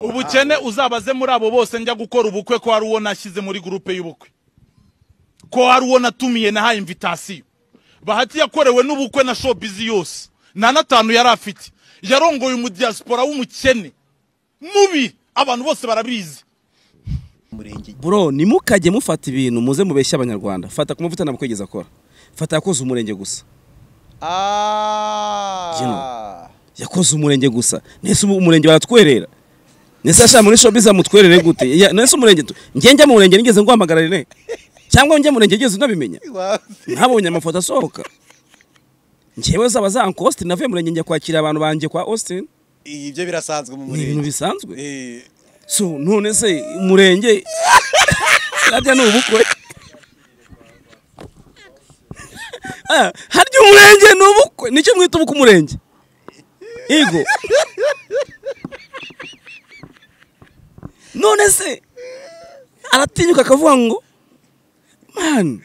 ubukene uzabaze muri abo bose njya gukora ubukwe ko hari uwo nashyize muri gurupe y'ubukwe. Ko hari uwo natumiye nahaye invitasiyo bahati yakorewe n'ubukwe na showbiz yose. Nta n'atanu yari afite. Yarongoye umudiyasipora w'umukene. Mubi! Abantu bose barabizi. Bro nimukajye mufata ibintu muze mubeshye abanyarwanda. Fata ku mavuta ntabwo kwigeze akora. Fata yakoze umurenge gusa. Ah. yakoze umurenge gusa. Nese umurenge baratwerera. Nese yashaka muri showbiz amutwerere gute? Nese umurenge tu- njye njya mu murenge nigeze nguhamagara rene cyangwa njye mu murenge nigeze unabimenya? Ntabonye amafoto asohoka. Njyewe zaba za Uncle navuye mu murenge njya kwakira abantu banjye kwa Austin. Ibyo birasanzwe mu ni ibintu murenge bisanzwe so none se umurenge harya ni ubukwe? Ah, harya umurenge ni ubukwe? Nicyo mwita ubukwe umurenge? Yego none se. Aratinyuka akavuga ngo man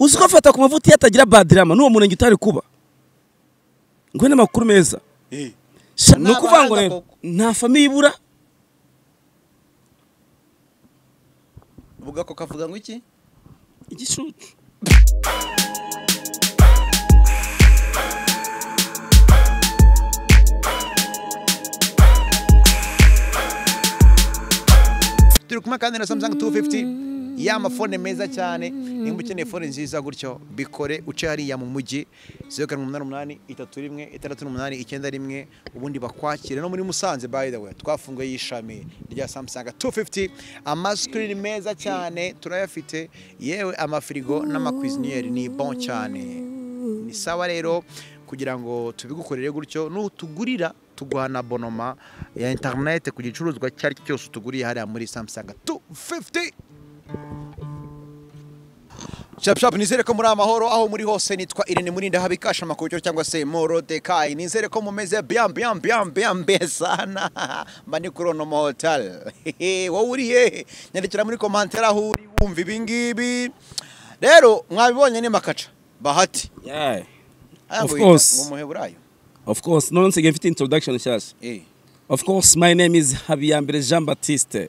uzi ko afata ku mavuta iyo atagira badirama? N'uwo murenge utari kuba. Ngo n'amakuru meza. Eh. Ni ukuvuga ngo rero nta famiye ibura. Vuga ko kavuga ngo iki? Igicucu turi kumwe kandi na Samsung 250 ya mafone meza cyane. Nimba ukeneye fone nziza gutyo bikore uce hariya mu mujyi. Zeru karindwi umunani umunani itatu rimwe itandatu n'umunani icyenda rimwe ubundi bakwakire. No muri Musanze by the way twafunguye ishami rya Samsung 250 amasikirini meza cyane turayafite. Yewe amafirigo n'amakwiziniyeri ni bon cyane. Ni sawa rero kugira ngo tubigukorere gutyo nutugurira tuguha na bonoma. Ya interinete ku gicuruzwa icyo ari cyo cyose utuguriye hariya muri Samsung. 250 Shap shap nizere ko muri amahoro aho muri hose nitwa Irene Murinda habikasha amakuru cyangwa se Moro Dekai. Nizere ko mumeze bien sana mba ni kuri ono hotel wowe uri hehe nyandikira muri commentaire aho uri wumva ibi ngibi. Rero mwabibonye ni makaca bahati. Of course. umuheburayo of course none nsigaye mfite introduction nshyashya eh. Of course my name is habiyambere jean baptiste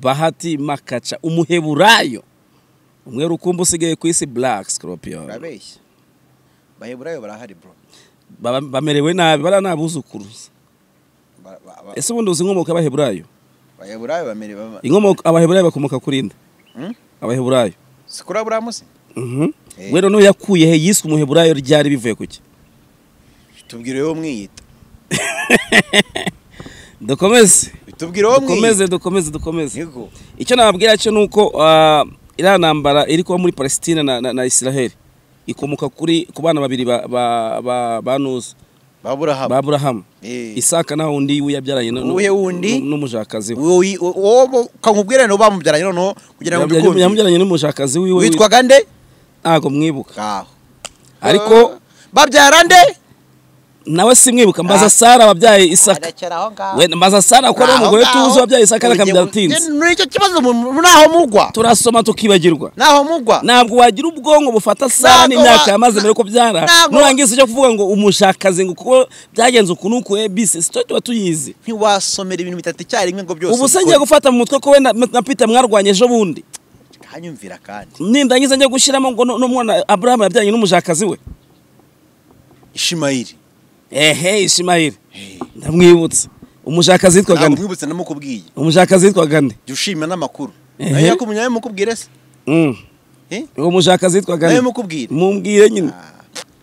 bahati makaca umuheburayo umwe rukumbi usigaye ku isi black scorpion urabeshya baheburayo barahari bro. Bamerewe nabi bariya ni abuzukuruza Ba- ba- ba- ese ubundi uzi inkomoko y'abaheburayo baheburayo bamerewe ba- inkomoko abaheburayo bakomoka kuri nde? Hmm? abaheburayo si kuri aburahamu se Mhm. Eh. we noneho yakuye he yiswe umuheburayo ryari bivuye ku ki tubwire wowe mwiyita dukomeze. Tubwire wowe mwiyita dukomeze dukomeze dukomeze. Icyo nababwira cyo ni uko ah, iriya ntambara iri kuba muri palesitine na, israheli ikomoka kuri ku bana babiri ba, ba, ba, ba nuza ba aburahamu Eh. isaka naho undi we yabyaranye nu- nu- Uwuhe wundi? nu- n'umujakazi we. Wowe kankubwire no bamubyaranye noneho kugira ngo mbikumve yamubyaranye n'umujakazi wiwe witwaga nde? Ntago mwibuka. Ariko babyara nde? Nawe simwibuka mbaza Ah. sara wabyaye isaka. Mbaza sara ko ari umugore tuzi wabyaye isaka akabyara atinze Ni icyo kibazo naho mugwa. Turasoma tukibagirwa. Naho mugwa. Ntabwo wagira ubwonko bufata sara n'imyaka yamaze mbere ko byara nurangiza icyo kuvuga ngo umushakazi ngo kuko byagenze uku n'uku ebisi si cyo tuba tuyizi. Ntiwasomera ibintu bitatu icyarimwe ngo byose ubu se ngiye gufata mu mutwe ko we na Peter mwarwanye ejo bundi. Hanyumvira kandi. Nindangiza njya gushyiramo ngo n'umwana Abraham yabyaranye n'umujakazi we. Ishimayiri. Ehe Ishimayeli ndamwibutse umujakazi yitwaga ntabwo nde? mwibutse namukubwiye. Umujakazi yitwaga nde? Jya ushima n'amakuru na yo yakumenya na yo mukubwire se. Mm. Eh? uwo mujakazi yitwaga na yo nde mukubwire. Mumbwire nyine. Ah,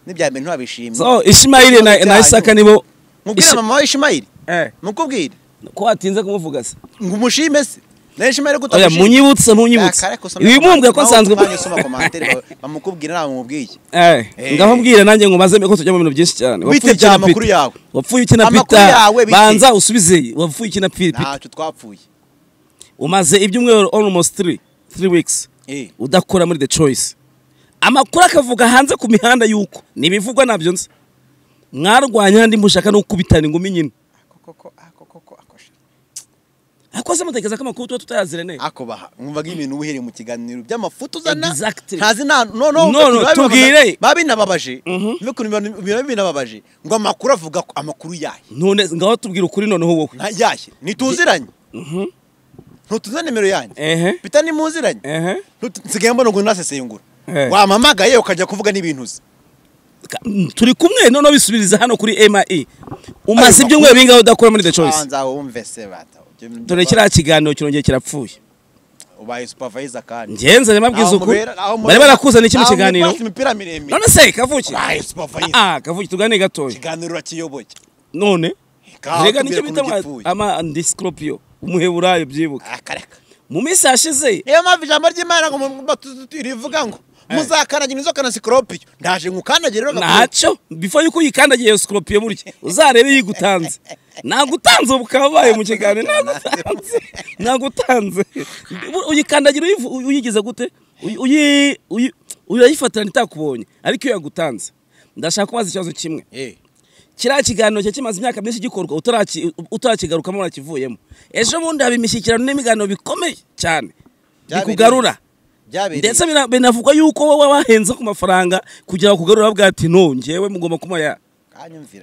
n'ibya mbere ntibabishimye so Ishimayeli na, Isaka nibo mubwire mama wa ishimayiri eh. Mukubwire. Ko watinze kumuvuga se? Ngo umushime se. na yo oya munyibutse munyibutse. Ibi mumbwe ko nsanzwe soma komantere bamukubwire nta mumubwiye eh Eh. ngaho mbwire nanjye ngo maze ko tujya mu bintu byinshi cyane. Wapfuye ukina yawe? wapfuye ukina bite? banza usubize wapfuye ukina Peter. Ntacyo twapfuye. Umaze ibyumweru almost 3 3 weeks. Eh, udakora muri the choice. Amakuru akavuga hanze ku mihanda yuko. Nibivugwa na byo nzi. Mwarwanya handi mushaka no kubitana ingumi nyine ako koko ako koko ako sha. ariko se mutekereza ko amakuru tuba tutayazire ne. Ako baha mwumvaga ibintu uhereye mu kiganiro by'amafuti uzana Exactly. ntazi nta no no No, no, tubwire. baba binababaje. Ibintu biba binababaje. Ngo amakuru avuga amakuru yahe? None ngaho tubwira ukuri noneho wowe yahe? Ntituziranye. Ntutuze nimero yanjye. Pita nimuziranye. Nsigaye mbona ngo nasesengura. Eh. wamamagaye ukajya kuvuga n'ibintu uzi. Turi kumwe noneho bisubiriza hano kuri MI umaze ibyumweru bingahe udakora muri the choice? Banza wumve se bata. Dore kiriya kiganiro kirongeye kirapfuye. Ubaye supervisor kandi. Ngenze mubera- aho bari barakuzana iki mu aho kiganiro? none se kavuki? Supervisor. Ah kavuki tuganire gatoya. Ikiganiro urakiyoboye none? Rega ni cyo bita ama andiscropio umuheburayo byibuka akareka mu minsi yashize. Niyo mpamvu ijambo ry'imana ngo rivuga ngo muzakanagira inzoka na sikoropiyo ndaje ngukandagire rero ntacyo before yuko uyikandagiye iyo scropio burya uzarebe yigutanze. nagutanze ubu ukaba ubaye mu kiganiro. Nagutanze. Nagutanze. Uyikandagira uyigize gute? Urayifatirana itakubonye ariko iyo yagutanze ndashaka kubaza ikibazo kimwe. Eh, kiriya kiganiro cye kimaze imyaka myinshi gikorwa utaraki- utarakigarukamo warakivuyemo ejo bundi haba imishyikirano n'ibiganiro bikomeye cyane. Bikugarura. Ndetse bina- binavugwa yuko wowe wahenze ku mafaranga kugira ngo kugarura bavuga ati no njyewe mugomba kumuha kanyumvira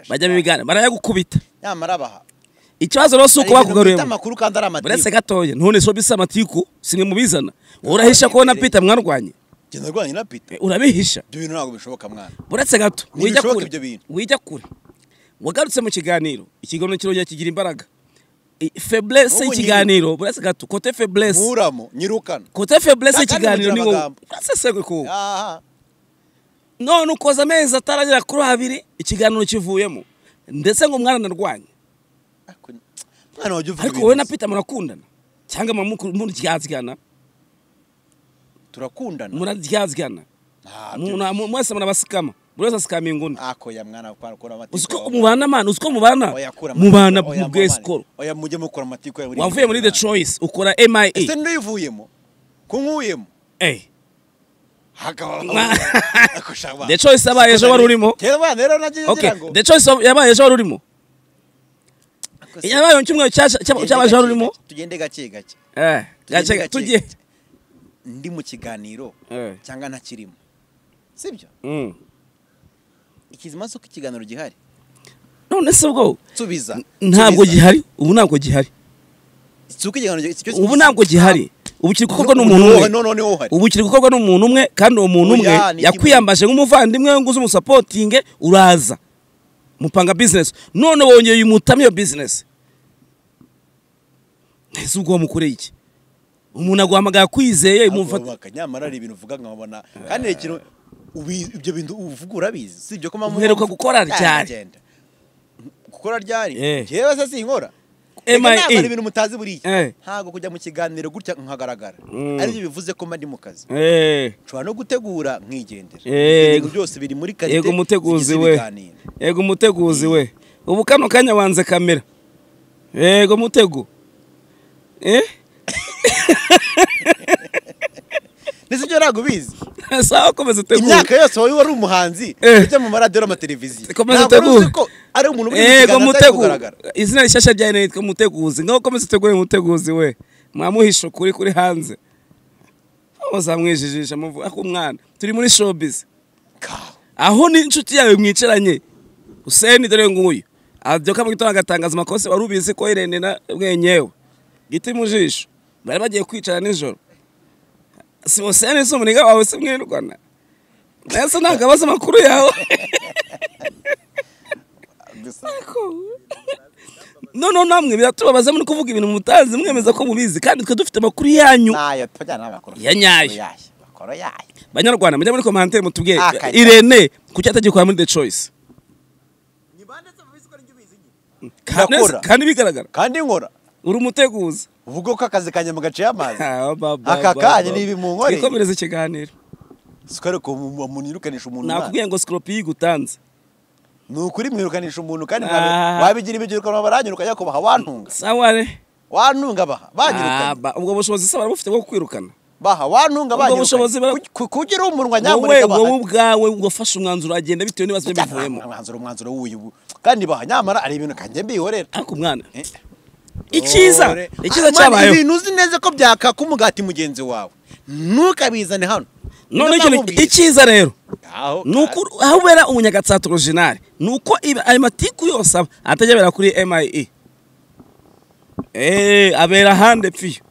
bajya mu biganiro barayagukubita. Nyamara baha ikibazo rero si uko bakugaruyemo uretse gatoya none so bisa amatiku simwe mubizana. Urahisha ko na Peter mwarwanye? Pita Eh, urabihisha. Ibyo bintu ntabwo bishoboka mwana. Uretse gato wijya kure. wijya kure. Wagarutse mu kiganiro. Ikiganiro kirongera kigira imbaraga. N'ubu y'ikiganiro uretse gato kote faiblesse nkuramo nyirukana. Kote Kandi y'ikiganiro ni wowe. amagambo. uretse segwe ko aha. None ukoza amezi ataragera kuri abiri ikiganiro kivuyemo. Ndetse ngo mwaranarwanye Ariko- mwana wajya uvuga ariko wowe na. Peter murakundana. Cyangwa muraryazgana turakundana? Muraryazgana mu- mwese murabasikama. Buri wese asikama inguni ako ya mwana kwa kora amatiku uzi ko yawe. mubana? Mana uzi ko mubana mubana bwe sikoro wavuye muri the choice ukora ese MIA ndayivuyemo ko nkuyemo eh. the choice yabaye ejo wari urimo the choice yabaye ejo wari urimo yabaye mu cyumweru cya- cya- Tugende cyabaye ejo wari urimo tugende gake gake tugiye ndi mu kiganiro eh. cyangwa ntakirimo sibyo? Mm. ikizima si uko ikiganiro gihari. None se ubwo? Ntabwo gihari? Ubu ntabwo gihari. Ubu ntabwo gihari. Ubu kiri gukorwa n'umuntu umwe. ubu kiri gukorwa n'umuntu umwe kandi uwo muntu umwe Oya, ni yakwiyambaje nk'umuvandimwe we ngo uze umusapotinge uraza. Mupanga bizinesi none wongeye uyimutamo iyo bizinesi ese ubwo wamukoreye iki? Umuntu aguhamagara kwizeye mufata Akabaka, nyamara hari ibintu uvuga nkabona kandi ikintu ibyo bintu uvuga urabizi. Si ibyo ko mpamvu Uheruka gukora ryari? Gukora ryari? Eh. njyewe se sinkora. Reka ntabwo ari ibintu mutazi buriya Eh. ntabwo kujya mu kiganiro gutya nkagaragara Mm. ari byo bivuze ko mba ndi mu kazi. Eh, nshobora no gutegura nkigendera Eh. ibintu byose biri muri karite yego umuteguzi we. yego umuteguzi we. Ubu kano kanya wanze kamera. Yego mutego. Ndetse ibyo ntabwo ubizi. Sawa komeza utegure imyaka yose wowe wari umuhanzi ujya mu maradiyo n'amateleviziyo. Ntabwo uzi ko ari umuntu uri mu yego kugaragara. izina rishyashya ryawe nitwa muteguzi. Ngaho komeza utegure muteguzi we mwamuhisha ukuri kuri hanze. Muzamwijijisha muvuga ko umwana. Turi muri showbiz. Kawe. aho n'inshuti yawe mwicaranye useni dore nguyu. Abyuka mu gitondo agatangaza amakosi wari ubizi ko irene na mwenyewe giti mu jisho. Bari bagiye kwicara nijoro. Si useni si umuniga wawe si mwirwana nese ntabwo abaza amakuru yawe. noneho namwe biratubabaza muri kuvuga ibintu mutazi mwemeza ko mubizi kandi twe dufite amakuru yanyu. Nayo tujyana n'amakuru Ya nyayo. banyarwanda mujya muri komantere mutubwiye Ah, irene kuki atagikora muri the choice? Kandi, bigaragara. Kandi nkora. Uri umuteguzi. Uvuga ko akazi kanjye mu gace y'amazi. Ah, Aka kanya ni ibi munkoreye. twikomereze ikiganiro. Sikore ko umuntu yirukanisha umuntu nakubwiye ngo sikoropi yigutanze ni ukuri mwirukanisha umuntu kandi Ah. wabigira ibigirukano baranyiruka ariko baha wantunga. Saware wantunga baha Ah, banyirukanye ba- ubwo bushobozi se barabufite bwo kwirukana. Baha wantunga banyirukanye Ku- kugira umunwa wowe nyamuneka wowe baha ubwawe wafashe umwanzuro agenda bitewe n'ibibazo bivuyemo. umwanzuro umwanzuro w'uyu. Kandi baha nyamara ari ibintu kanjye mbihorera. Ariko umwana Eh. Icyiza icyiza cyabayeho. ibintu uzi neza ko byakaka umugati mugenzi wawe. Ntukabizane hano. None icyiza rero. Aho, ni uko aho ubera umunyagatsata original ni uko ibi- ayo matiku yose aba atajya abera kuri MIE eh abera hande pfiyo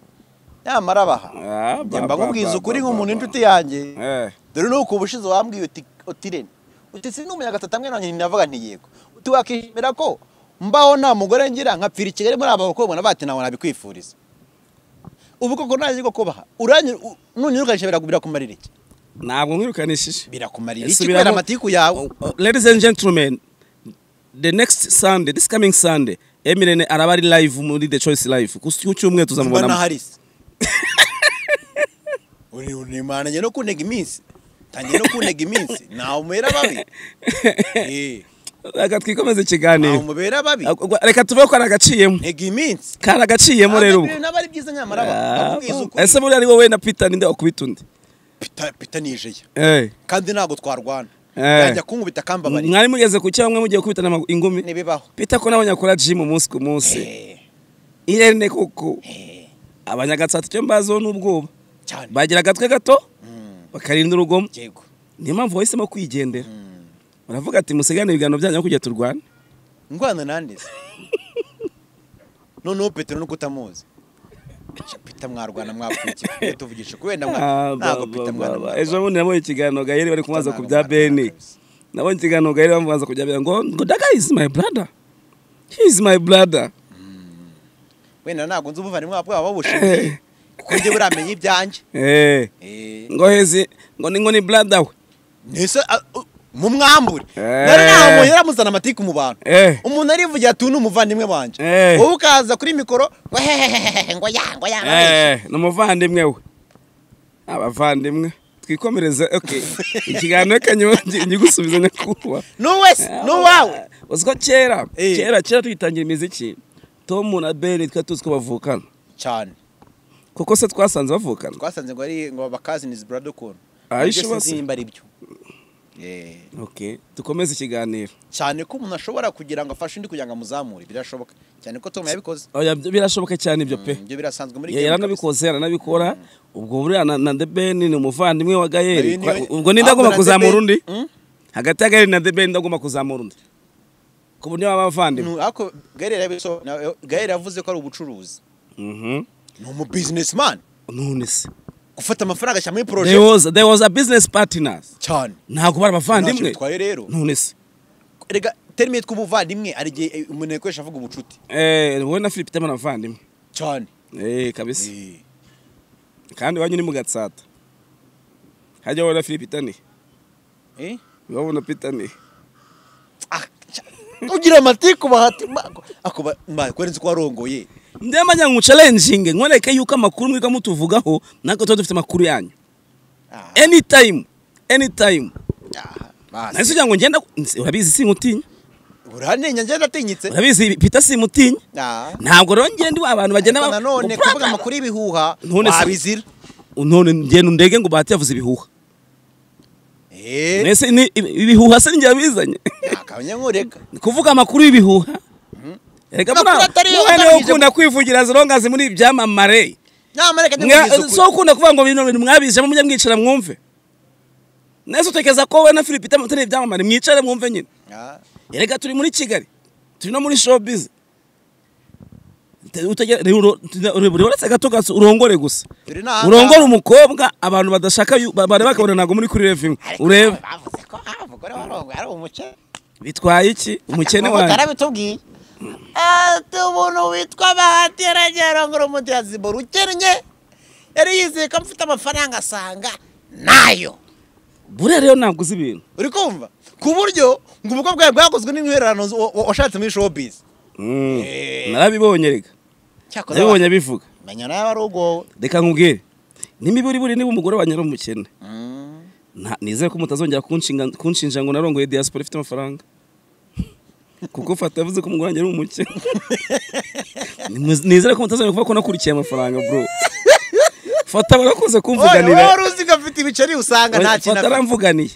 nyamara baha Ah, mba ba- nkubwiza ukuri nk'umuntu inshuti yanjye. Eh. Dore nuko ubushize wambwiye uti utirene uti si n'umunyagatatu amwe nanjye ndavuga nti yego. Uti wakishimira ko mbaho nta mugore ngira nkapfira i kigali muri aba bakobwa na bati nawe nabikwifuriza. Ubu koko ntazi ko kubaha. Nunyurukanyije birakumarira iki? Ntabwo nkwirukanishije birakumarira iki? Kubera amatiku yawe. Ladies and gentlemen the next sunday this coming sunday emirene araba ari live muri the choice live. Ku cyumweru tuzamubona naharise uri unimananye no kuntega iminsi. Tangiye no kuntega iminsi. Ntawe umubera babi. Eh, reka twikomeze ikiganiro. Babi? Reka tuve ko karagaciyemo ntega iminsi. Karagaciyemo rero naba ari byiza nyamara Ah, ese buriya ari wowe na peter ninde wakubita undi? Pita pita nijeye Eh, kandi ntabwo twarwana. Eh. yajya kunkubita akambabarira mwari mugeze ku cyangwa mugiye kubitana ingumi. Ntibibaho. Peter ko nabonye akora gym umunsi ku munsi. Eh, irene koko. Eh, abanyagatsata icyo mbaziho n'ubwoba bagira agatwe gato Mm, bakarinda urugomo. Niyo mpamvu wahisemo kwigendera. Mm. Uravuga ati musigane ibiganiro byanyu aho kujya turwane. Ngwana nandeze noneho petero nuko utamuzi. Pita mwarwana mwapfukiye tuvugisha kubera Ah, ntabwo pita mwarwana. ejo bundi nabonye ikiganiro gaheri bari kumubaza ku bya beni. nabonye ikiganiro gaheri bamubaza ku bya beni. Ngo ngo daga my brother. He is my brother. Wenda ntabwo nzi ubuvandimwe bwabo bwaba babushingiye kuko njye buramenya ibyanjye eh. Eh, ngo hezi ngo ni ngo ni brother we. Mu mwambure. Eh. nari ntaho umuntu yaramuzana amatiku mu bantu. Eh. Umuntu arivugira ati uyu ni umuvandimwe wanjye Eh. wowe ukaza kuri mikoro ngo hehehehe ngo ya ngo ya ni umuvandimwe we. Abavandimwe. Twikomereze ikiganiro reka nyi- nyigusubize nyakubahwa n'uwe se n'uwawe uzi ko kera kera kera tugitangira imiziki tom na beni twari tuzi ko bavukana. Cyane. Kuko se twasanze bavukana. Twasanze ngo ari ngo bakazinizi brado ukuntu Ah, Ibyo sinzi nimba ari byo. Dukomeze ikiganiro. Cyane ko umuntu ashobora kugira ngo afashe undi kugira ngo amuzamure birashoboka. Cyane ko tom yabikoze. Byo birashoboka cyane ibyo pe. Mm, ibyo birasanzwe muri game yaranabikoze yaranabikora ubwo buriya na, Ben ni umuvandimwe wa Kwa- ubwo ninde agomba na kuzamura undi? Mm? hagati ya Gayeri na The Ben ndagomba kuzamura undi. Ku buryo baba na- Gaël yavuze ko ari ubucuruzi. Mhm. ni umu businessman none se. Gufata amafaranga ashyira muri was there was a business partners. Cyane. Ntabwo bari abavandimwe. Bitwaye rero. None se. Rega terime yitwa ubuvandimwe hari igihe umuntu yakoresha avuga ubucuti. Eh wowe na Philip Temana abavandimwe cyane. Eh kabisa. Eh, kandi wanyu ni mu gatsata hajya wowe na Philip Tani eh? babona Peter ni Ah, ugira amatiku bahati akuba kwerenze ko warongoye ndemanya nkuchallenging nkwereke yuko amakuru mwiga mutuvugaho nako tuba dufite amakuru yanyu. Ah, anytime anytime. Ah, nahise ugira ngo ngenda urabizi sinkutinya uranenya njye ndatinyitse urabizi Peter simutinya Ah. ntabwo rero ngenda abantu bagenda nanone kuvuga amakuru y'ibihuha wabizira. None ngenda undege ngo bahati yavuze ibihuha. Eh, ibihuha se njye bizanye akabanya nkureka kuvuga amakuru y'ibihuha? Reka Amakuru mwana atari yo, mwana agamije ukunda kwivugira zirongazi muri ndikugize so ukunda kuvuga ngo bino bintu mwabijemo mujye mwicara mwumve. Nese utekereza ko wowe na Philip mutari ibyamamare mwicare mwumve nyine. Ah, reka turi muri kigali turi no muri showbiz. Uretse gato gato urongore gusa. Urongore umukobwa abantu badashaka bareba bakabona ntabwo muri kuri rev Ariko urebe. bitwaye iki? Umukene wanjye. Umuntu witwa bahati yaragiye arongora umuti yazibora ukennye yari yizeye ko mfite amafaranga asanga na yo. Buriya rero ntabwo uzi ibintu. Uri kumva? Ku buryo ngo ubukwe bwawe bwakozwe wa- wa- washatse muri showbiz Mm. Eh. narabibonye reka nabibonye abivuga. Menya nawe ari ugowe. Reka nkubwire. Nimiburi buri niba umugore wanyu ari umukene Mm. Nizere ko mutazongera kunshinja ngo narongoye diaspora ifite amafaranga. Kuko fata yavuze ko umugore wanjye ari umukene nizere ko mutazongera kuvuga ko nakurikiye amafaranga bro. Fata barakoze Oya, kumvuganira. Wari uzi ngo afite ibiceri usanga nta kintu fata aramvuganiye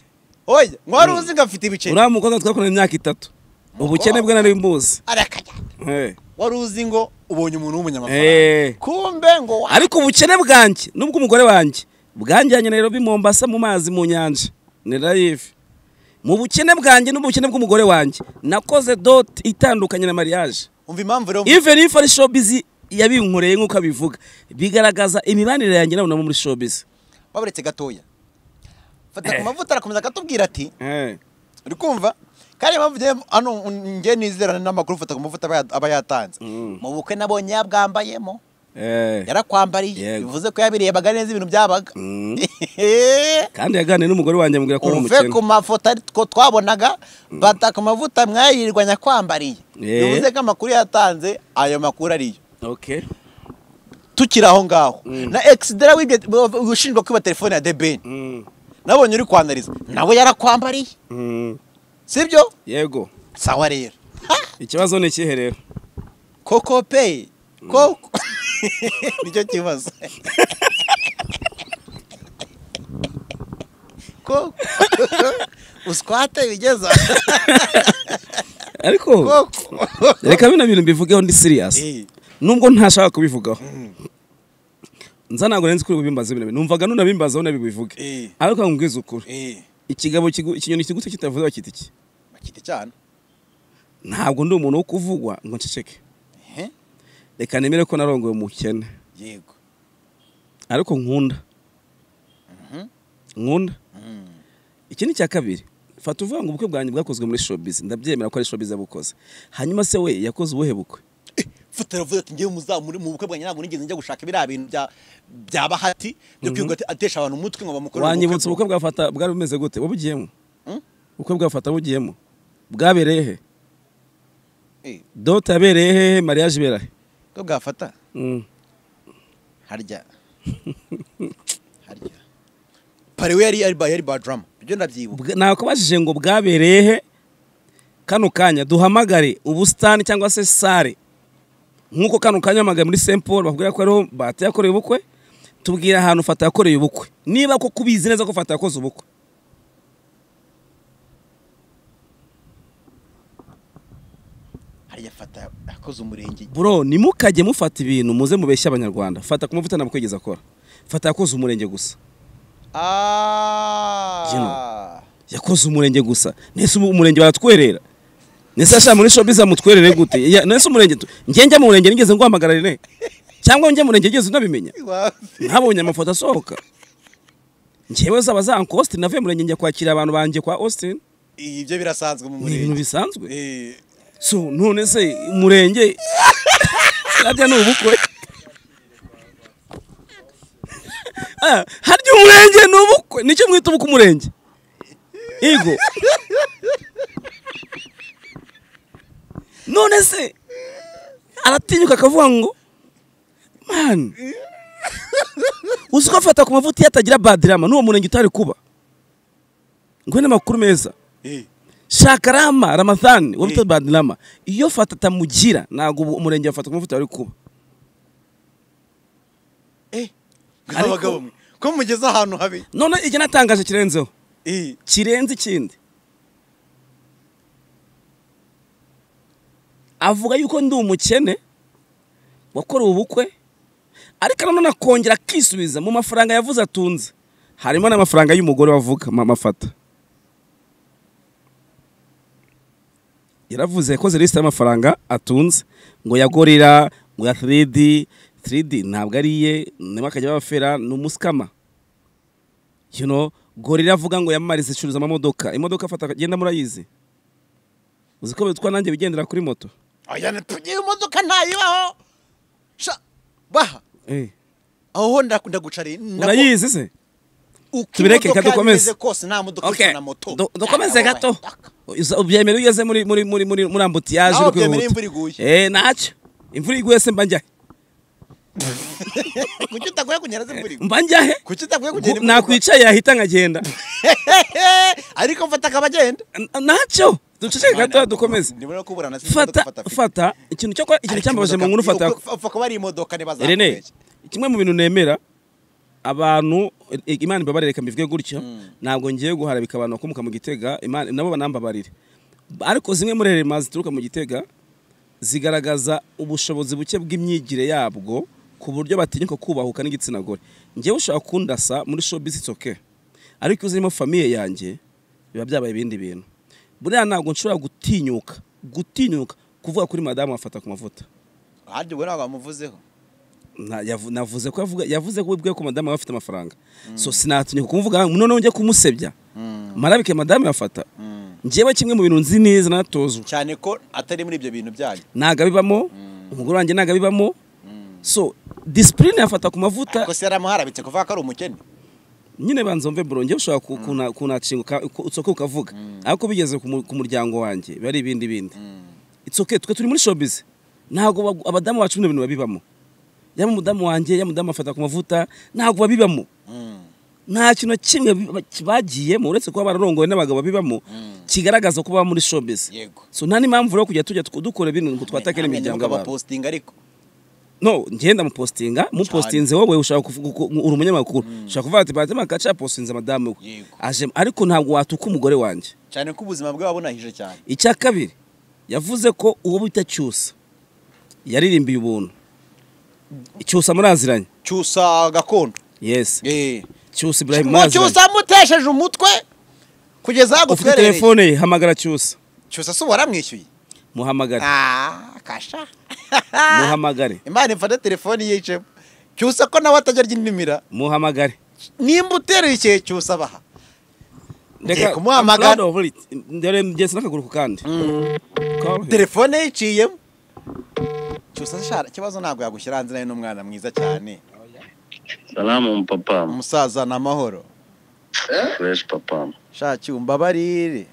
oya wari uzi ngo afite ibiceri? Uriya mukobwa twakoranye imyaka itatu. Ubukene bwe nari mbuzi. Wari uzi ngo ubonye umuntu w'umunyamafaranga kumbe ngo ariko ubukene bwanjye nubwo umugore wanjye bwanjyanye na Nairobi Mombasa mu mazi mu nyanja. Ni live. Mu bukene bwanjye n'ubukene bw'umugore wanjye nakoze dot itandukanye na mariage. Umva impamvu rero even if ari showbiz yabinkoreye nk'uko abivuga bigaragaza imibanire yanjye nawe muri showbiz. Waburetse gatoya. Fata ku mavuta arakomeza akatubwira ati Eh. uri kumva? Kandi impamvu njye hano njye nizerana n'amakuru ufata ku mavuta aba ya- aba yatanze. Mm. mu bukwe nabonye yabwambayemo. Eh. Yarakwambariye. Yego. bivuze ko yabirebaga neza ibintu byabaga. Mm. kandi yaganiriye n'umugore wanjye amubwira ko ari uve umukene. ku mafoto ari two twabonaga bata ku mavuta mwayirirwanya kwambariye Eh. bivuze ko amakuru yatanze ayo makuru ariyo. Okay tukiri aho ngaho. Na egisidera ushinjwa kwiba telefone ya debeni Mm. nabonye uri kwandariza. Nawe yarakwambariye. Mm. sibyo? Yego. Sawa rero. Ikibazo ni ikihe rero? Koko peyi koko ni cyo kibazo koko uswate bigeza ariko reka bino bintu mbivugeho ndi Eh. nubwo ntashaka kubivugaho nza ntabwo nzi kuri bimbaza bino bintu numvaga nunabimbazaho nabibivuge Eh. ariko nkubwiza ukuri ikigabo ikinyoni kigutse kitavuze bakita iki bakita cyane ntabwo ndi umuntu wo kuvugwa ngo nceceke reka nemere ko narongoye umukene. Yego. Ariko nkunda. Mhm. nkunda. Mm. iki ni icya kabiri. Fata uvuga ngo ubukwe bwanjye bwakozwe muri showbiz. Ndabyemera ko ari showbiz yabukoze. Hanyuma se we yakoze ubuhe bukwe? Futa aravuze ati ngewe muzamuri mu bukwe bwanjye ntabwo nigeze njya gushaka biriya bintu bya bya bahati. Byo kwirirwa ate- atesha abantu umutwe ngo bamukorere wanyibutsa ubukwe bwa fata bwari bumeze gute? Wabugiyemo? Hmm? ubukwe bwa fata bugiyemo? Bwabereye he Eh, dote yabereye hehe mariage ibera he ubukwe bwafata harya harya pare we yari yari ba yari ba drama ibyo ndabyibuka nakubajije ngo bwabereye he? Kano kanya duhamagare ubusitani cyangwa se sare nk'uko kano kanya hamagaye muri Saint Paul bakubwira ko ariho Bahati yakoreye ubukwe. Tubwira ahantu fata yakoreye ubukwe. Niba ko kubizi neza ko fata yakoze ubukwe. Harya fata yakoze umurenge. Bro nimukajye mufata ibintu muze mubeshye abanyarwanda. Fata ku mavuta ntabwo akora. Fata yakoze umurenge gusa. Ah. Yakoze umurenge gusa. Nese umurenge baratwerera? Nese ashaka muri showbiz amutwerere gute? Ya- nese umurenge njye njya mu murenge nigeze nguhamagara rene. Cyangwa njye mu murenge nigeze unabimenya? Ntabonye amafoto asohoka. Njyewe zaba za Uncle Austin navuye mu murenge njya kwakira abantu banjye kwa Austin. Ibyo birasanzwe mu ni ibintu murenge. bisanzwe? Eh, so none se umurenge harya ni ubukwe. Ah, harya umurenge ni ubukwe? Nicyo mwita ubukwe umurenge? Yego. None se aratinyuka akavuga ngo man uzi ko afata ku mavuta iyo atagira badirama n'uwo murenge utari kuba? Ngo n'amakuru meza. Eh. Shaka rama ramathani wo bita Eh. badirama iyo fata atamugira ntabwo umurenge wafata ku mavuta wari kuba Eh, abagabo ko mugeze ahantu habi. None icyo natangaje kirenzeho Eh, kirenze ikindi. Avuga yuko ndi umukene wakorewe ubukwe ariko nanone akongera akisubiza mu mafaranga yavuze atunze. Harimo n'amafaranga y'umugore wavuga mama fata yaravuze yakoze lisite y'amafaranga atunze. Ngo ya gorira ngo ya 3D 3D ntabwo ari iye niba akajya babafera ni umusikama you know gorira avuga ngo yamamariza icuruza amamodoka. Imodoka afata agenda murayizi uzi ko bitwa nanjye bigendera kuri moto? Oya tugiye imodoka ntayibaho. Baha. Eh. Aho ho ndakunda gucari urayizi se? Tubireke, reka dukomeze. kose nta modoka na moto. Du- dukomeze gato. Ubyemera iyo ugeze muri muri muri muri muri ambutiyaje Nawe uri kwihuta imvura iguye. eh ntacyo. Imvura iguye se mba njyahe kuki utaguye kunyara zimvura mba njyahe kuki utaguye kugenda imvura nakwicaye yahita nkagenda. Ariko mfata akabagenda N- ntacyo. Duceceke gato dukomeze. fata fata. Ikintu cyo ikintu cyambabaje mu nkuru fata kuba ari imodoka Rene kimwe mu bintu nemera abantu Imana ibabarire reka mbivuge gutyo ntabwo ngiye guharabika abantu bakomoka mu gitega nabo banambabarire. Ariko zimwe muri rema zituruka mu gitega zigaragaza ubushobozi buke bw'imyigire yabwo ku buryo batinyuka kubahuka n'igitsina gore. Njyewe ushaka kundasa muri showbiz it's okay. Ariko iyo uzirimo famiye yanjye biba byabaye ibindi bintu. Buriya ntabwo nshobora gutinyuka gutinyuka kuvuga kuri madamu wafata ku mavuta. Ahandi ubwo ntabwo wamuvuzeho. Navuze ko yavuze ko ubwe ko madamu afite amafaranga. So sinatinyuka kumuvuga noneho njye kumusebya. Marabike madamu yafata. Njyewe kimwe mu bintu nzi neza natozwe cyane ko atari muri ibyo bintu byanyu ntago abibamo. Umugore wanjye ntago abibamo. So disipurine yafata ku mavuta. Ko se yaramuharabitse kuvuga ko ari umukene. Nyine banza mve njye ushobora ku- kuna- kunacinga utsoke ukavuga. Ariko bigeze ku mu- ku muryango wanjye biba ari ibindi bindi. It's okay twe turi muri showbiz. Ntabwo abadamu bacu bino bintu babibamo. Yaba umudamu wanjye yaba umudamu afata ku mavuta ntabwo babibamo. Nta kintu kimwe bagiyemo uretse kuba bararongowe n'abagabo babibamo kigaragaza ko baba muri showbiz. So nta n'impamvu rero kujya tujya dukora ibintu ngo twatake n'imiryango ariko. No ngenda mupostinga mupostinze wowe ushaka uri umunyamakuru ushaka kuvuga ati Bahati Makaca yapostinze madamu we. Aje ariko ntabwo watuka umugore wanjye cyane ko ubuzima bwe wabunahije cyane. Icya kabiri yavuze ko uwo bita cyusa yaririmbiye ubuntu. Cyusa muraziranye cyusa gakondo. Yes. Eh. Cyusa Ibrahim ngo muraziranye cyusa mutesheje umutwe kugeza aho ufite telefone ye hamagara cyusa. Cyusa se waramwishyuye muhamagare. Ah kasha. Muhamagare. Imana ifate telefoni yicemo. Cyusa ko nawe atajya arya indimira muhamagare. Nimba uteruye ikihe cyusa baha Ngiye Reka- kumuhamagara. Ngeze n'akaguru ku kandi. Him. telefone ye iciyemo. Cyusa shara ikibazo ntabwo yagushyira hanze nawe n'umwana mwiza cyane. Salamu papa, umusaza ni amahoro fresh papa. shaki umbabarire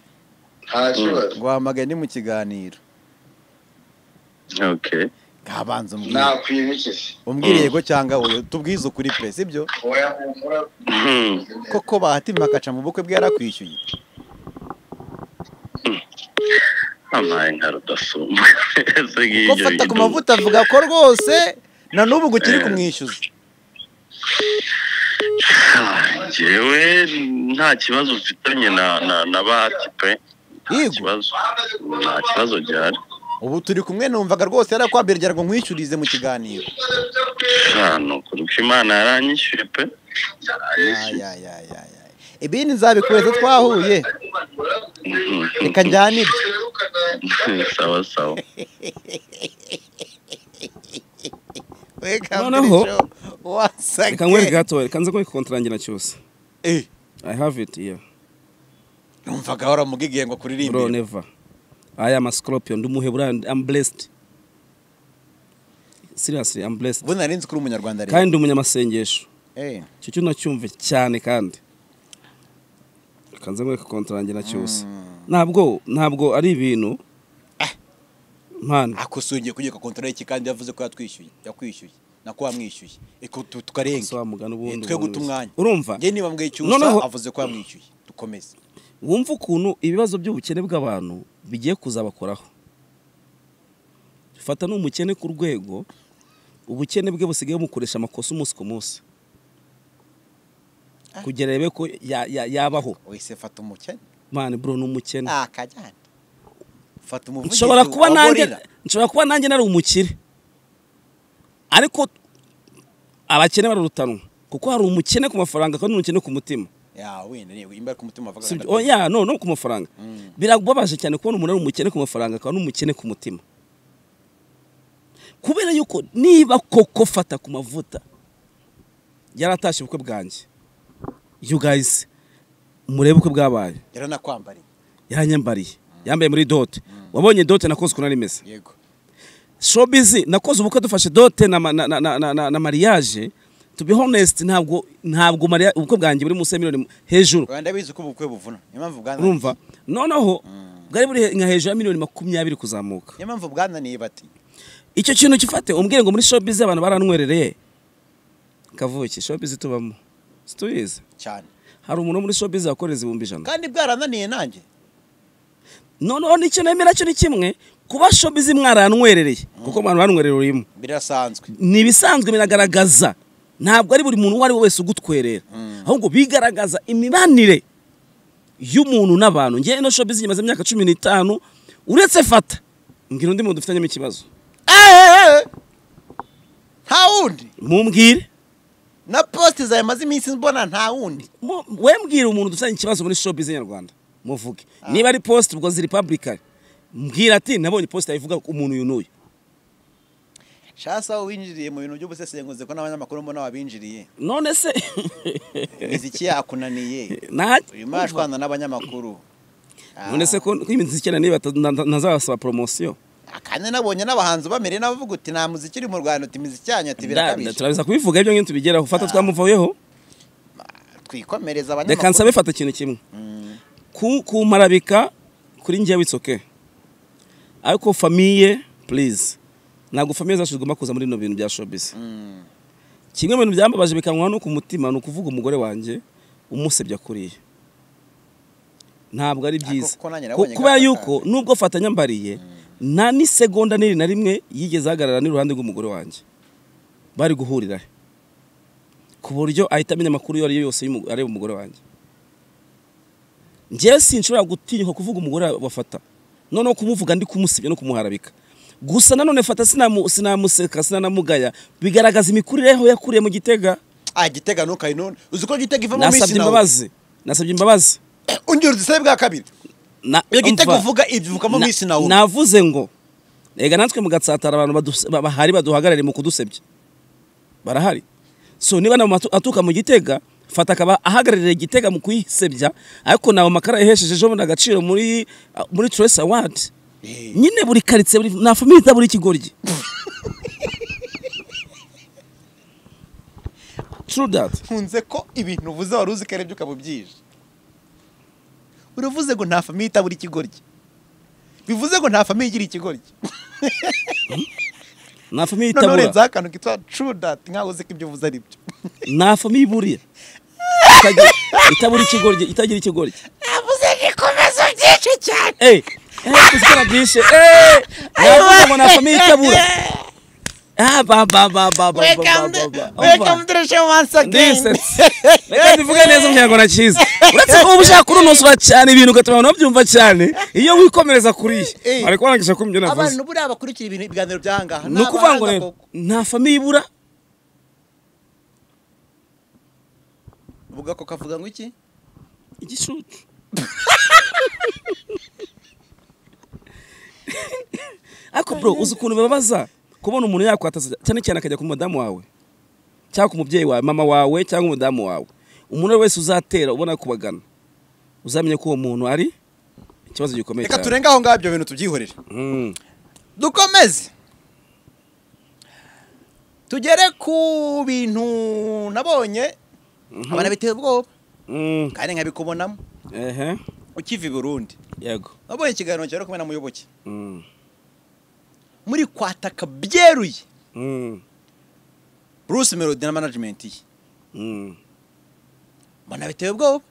kibazo. Guhamagaye ni mu kiganiro. Okay. ngabanza umbwire. Umbwire yego cyangwa tubwize ukuri pe sibyo? Hmm. koko bahatima agaca mu bukwe bwe yarakwishyuye. Amaye nka ngibyo ko fata ku mavuta avuga ko rwose na n'ubu ukiri kumwishyuza Njyewe nta kibazo mfitanye na na na bahati pe. Nta kibazo. Gihari. ubu turi kumwe numvaga rwose yarakwambirira ngo nkwishyurize mu kiganiro ni ukuri ko Imana yaranyishyuye pe. Ibindi nzabikureze twahuye. Reka njyane ibyo sawa. Sawa. Noneho, wasake. Reka nkwereke gato reka nze kwereka na cyusa Eh, i have it here. Numvaga waramugigiye ngo kuririmbe bro never. I am a scorpion. Ndumuhebura i'm blessed. Seriously i'm blessed. Ubu nari kuri umunyarwanda rero. Kandi umunyamasengesho. Eh, cyo cyo nacyumve cyane kandi reka nze nkwereke kontra yanjye na cyusa ntabwo ntabwo ari ibintu. Mpana akosuye kugira kontora iki kandi yavuze ko yatwishyuye yakwishyuye nako wamwishyuye eko tu- tukarenga. Twe guta umwanya urumva? Njye niba mbwiye icyusa avuze ko yamwishyuye. Dukomeze. Wumva ukuntu ibibazo by'ubukene bw'abantu bigiye kuzabakoraho. Fata n'umukene ku rwego. Ubukene bwe busigaye bumukoresha amakosa umunsi ku munsi. Kugira arebe ko ya- ya- yabaho. Wese fata umukene. Mani bro ni umukene. Umuvugizi nshobora kuba nanjye nshobora kuba nanjye nari umukire. Ariko abakene bararutanwa kuko hari umukene ku mafaranga kandi n'umukene ku mutima. Ya oh, no no ku mafaranga. Birababaje cyane kubona umuntu ari umukene ku mafaranga akaba n'umukene ku mutima. Kubera yuko niba koko fata ku mavuta yaratashye ubukwe bwanjye. You guys murebe ubukwe bwabaye. Yaranakwambariye. Yaranyambariye. Yambaye muri dote. Wabonye dote nakoze ukuntu ari imeze yego. Showbiz nakoze ubukwe dufashe dote na, na, na, na, na, na, na mariage. To be honest ntabwo ntabwo maria- ubukwe bwanjye buri munsi ya miliyoni hejuru. Rwanda bizi ko ubukwe buvuna. Niyo mpamvu bwananiye urumva? noneho bwari buri nka hejuru ya miliyoni makumyabiri kuzamuka. Niyo mpamvu bwananiye bati icyo kintu gifate umbwire ngo muri showbiz abantu baranwerereye kavuki showbiz tubamo. Situyizi cyane. Hari umuntu muri showbiz wakoreza ibihumbi ijana. Kandi bwarananiye nanjye. Noneho ni cyo nemera cyo ni kimwe kuba showbiz mwaranwerereye kuko abantu banwerera urimo birasanzwe. Ni ibisanzwe binagaragaza ntabwo ari buri muntu uwo ari we wese ugutwerera. Ahubwo bigaragaza imibanire y'umuntu n'abantu. Ngewe ino showbiz imaze imyaka cumi n'itanu uretse fata. Mbwira undi muntu dufitanyemo ikibazo. Eh, nta wundi. Mumbwire. Na posti zawe maze iminsi mbona nta wundi. Mu- we mbwira umuntu dufitanye ikibazo muri showbiz nyarwanda. Muvuge. Niba ari post ubwo ziri publicly mbwira ati nabonye post ivuga umuntu uyu n'uyu. Shasa winjiriye mu bintu by'ubusesenguzi ko n'abanyamakuru mbona wabinjiriye. None se. Imiziki yakunaniye? Nta urimo urashwana n'abanyamakuru. None se ko imiziki niba ntazabasaba promotion. Kandi nabonye n'abahanzi bamereye n'abavuga uti nta muziki uri mu rwanda uti imiziki yanyu ati birakabije turabiza kubivuga ibyo ngibyo tubigeraho. Fata twamuvuyeho twikomereza reka abanyamakuru. Nsabe fata ikintu kimwe. Mm. ku kumarabika kuri njyewe it's okay. Ariko famiye please. Ntabwo famiye zacu zigomba kuza muri bino bintu bya showbiz. Mm. kimwe mu bintu byambabaje bikanwa no ku mutima ni ukuvuga umugore wanjye umusebya kuriya ntabwo ari byiza. kubera yuko nubwo fatanyambariye nta n'isegonda n'iri na rimwe yigeze ahagarara n'iruhande rw'umugore wanjye. Bari guhurira. He ku buryo ahita amenya amakuru iyo ari yo yose areba umugore wanjye. Njyewe sinshobora gutinyuka kuvuga umugore bafata noneho kumuvuga ndi kumusebya no kumuharabika. Gusa nanone fata sinamu- sinamuseka sinanamugaya. Bigaragaza imikurire aho yakuriye mu gitega. Ah gitega ntukayi none uzi ko gitega ivamo nasabye minsi nawe? imbabazi. Nasabye imbabazi. Ongera udusabe bwa kabiri. Iyo gitega umva, uvuga ibyo uvugamo na- minsi nawe navuze ngo ega natwe mugatsatara abantu badus- ba- bahari baduhagarariye mu kudusebya. Barahari. So niba nawe atu- atuka mu gitega fata akaba ahagarariye igitega mu kuyisebya ariko nawe amakara yahesheje ejo bundi agaciro muri muri Trace Award. Eh. nyine buri karitsiye buri nta famiye itabura ikigoryi true that. Nkunze ko ibintu uvuze wari uzi ko ari byo ukaba ubyije uravuze ngo nta famiye itabura ikigoryi bivuze ngo nta famiye igira ikigoryi. Nta famiye none itabura. urenzaho akantu kitwa true that nkaho uzi ko ibyo uvuze ari byo. Nta famiye iburiye. Itagira- itabura ikigoryi itagira ikigoryi. Yavuze ibikomezo byinshi cyane. Eh, eh, kuzikora byinshi. Eh, navuze ngo nta famiye itabura. Reka mbivuge neza mu kinyarwanda cyiza. Uretse ko uba ushaka kunonosora cyane ibintu ugatuma abantu babyumva cyane, iyo wikomereza kuriya. Ariko warangisha kumva ibyo navuze. abantu buriya bakurikira ibintu ibiganiro by'ahangaha Ni ukuvuga ngo rero, nta famiye ibura. uvuga ko kavuga ngo iki Igicucu. Ariko bro, uzi ukuntu bibabaza kubona umuntu yakwataza cyane cyane akajya ku mudamu wawe cyangwa ku mubyeyi wawe mama wawe cyangwa umudamu wawe. Umuntu wese uzatera ubona kubagana. Uzamenye ko uwo muntu ari ikibazo gikomeye reka cyane. turenge aho ngaho ibyo bintu tubyihorere. Mm. dukomeze. Tugere ku bintu nabonye. Abana biteye ubwoba. Mm. kandi nkabikubonamo. Ukiva i burundi. Yego. Nabonye ikiganiro cyari kumwe na muyoboke. Mm. Muri kwataka byeruye Mm. bruce melody na management ye Mm. mbona biteye ubwoba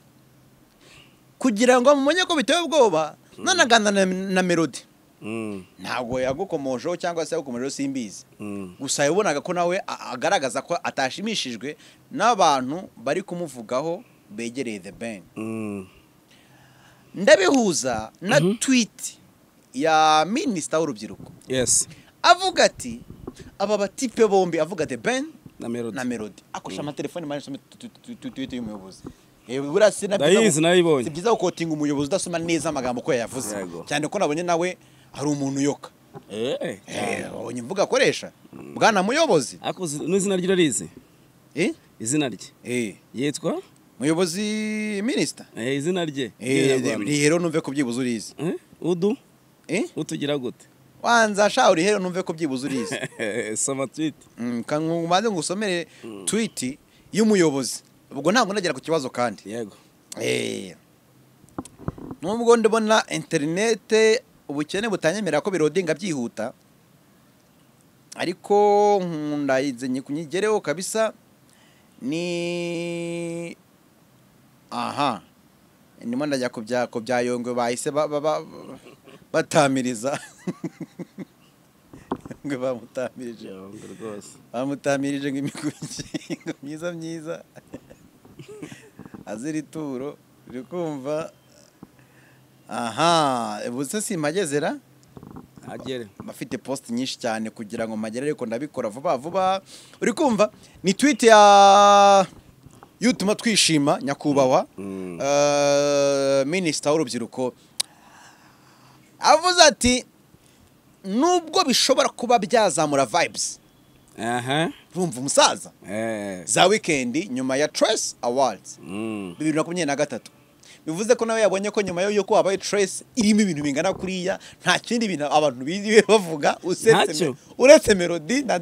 kugira ngo mumenye ko biteye ubwoba nanagana na, na melody Mm. ntabwo yagukomojeho cyangwa se yagukomojeho simbizi Mm. gusa yabonaga ko nawe agaragaza ko atashimishijwe n'abantu bari kumuvugaho begereye the ben Mm. ndabihuza na tweet ya minisita w'urubyiruko. Yes. Avuga ati aba batipe bombi avuga the ben na melody. Akoresha amatelefoni manini tweet y'umuyobozi Eh, buriya si si byiza gukotinga umuyobozi udasoma neza amagambo ko yayavuze cyane ko nabonye nawe hari umuntu uyoka. Eh. Eh, wabonye imvuga akoresha. Bwana muyobozi. N'izina rye urarizi izina rye? Yitwa? Muyobozi minisita izina rye. Rihero numve ko byibuze urizi udu? Utugira gute? Wanza sha urihero numve ko byibuze urizi soma tweet. Mm, kankumaze ngusomere tweet y'umuyobozi. Ubwo ntabwo ndagera ku kibazo kandi. Yego. Eh. nubwo ndabona interinete ubukene butanyemerera ko birodinga byihuta ariko nkunda izenye kunyigereho kabisa ni aha. Ndimo ndajya ku bya yongwe bahise ba- ba- ba- batamiriza. Ngo bamutamirije bamutamirije ngo imikuki ngo myiza myiza. Azira ituro uri kumva. Aha. Ubuse simpagezera agere bafite post nyinshi cyane kugira ngo magere ariko ndabikora vuba vuba. Uri kumva? Ni tweet ya yutuma twishima nyakubahwa. Eh, minisita w'urubyiruko. Avuze ati nubwo bishobora kuba byazamura vibes. Aha. Urumva umusaza? Eh. Za wikendi nyuma ya Trace Awards. Mm. bibiri na makumyabiri na gatatu. Bivuze ko nawe yabonye ko nyuma yo ko habaye Trace irimo ibintu bingana kuriya nta kindi bintu abantu biziwe bavuga. Uretse Melody na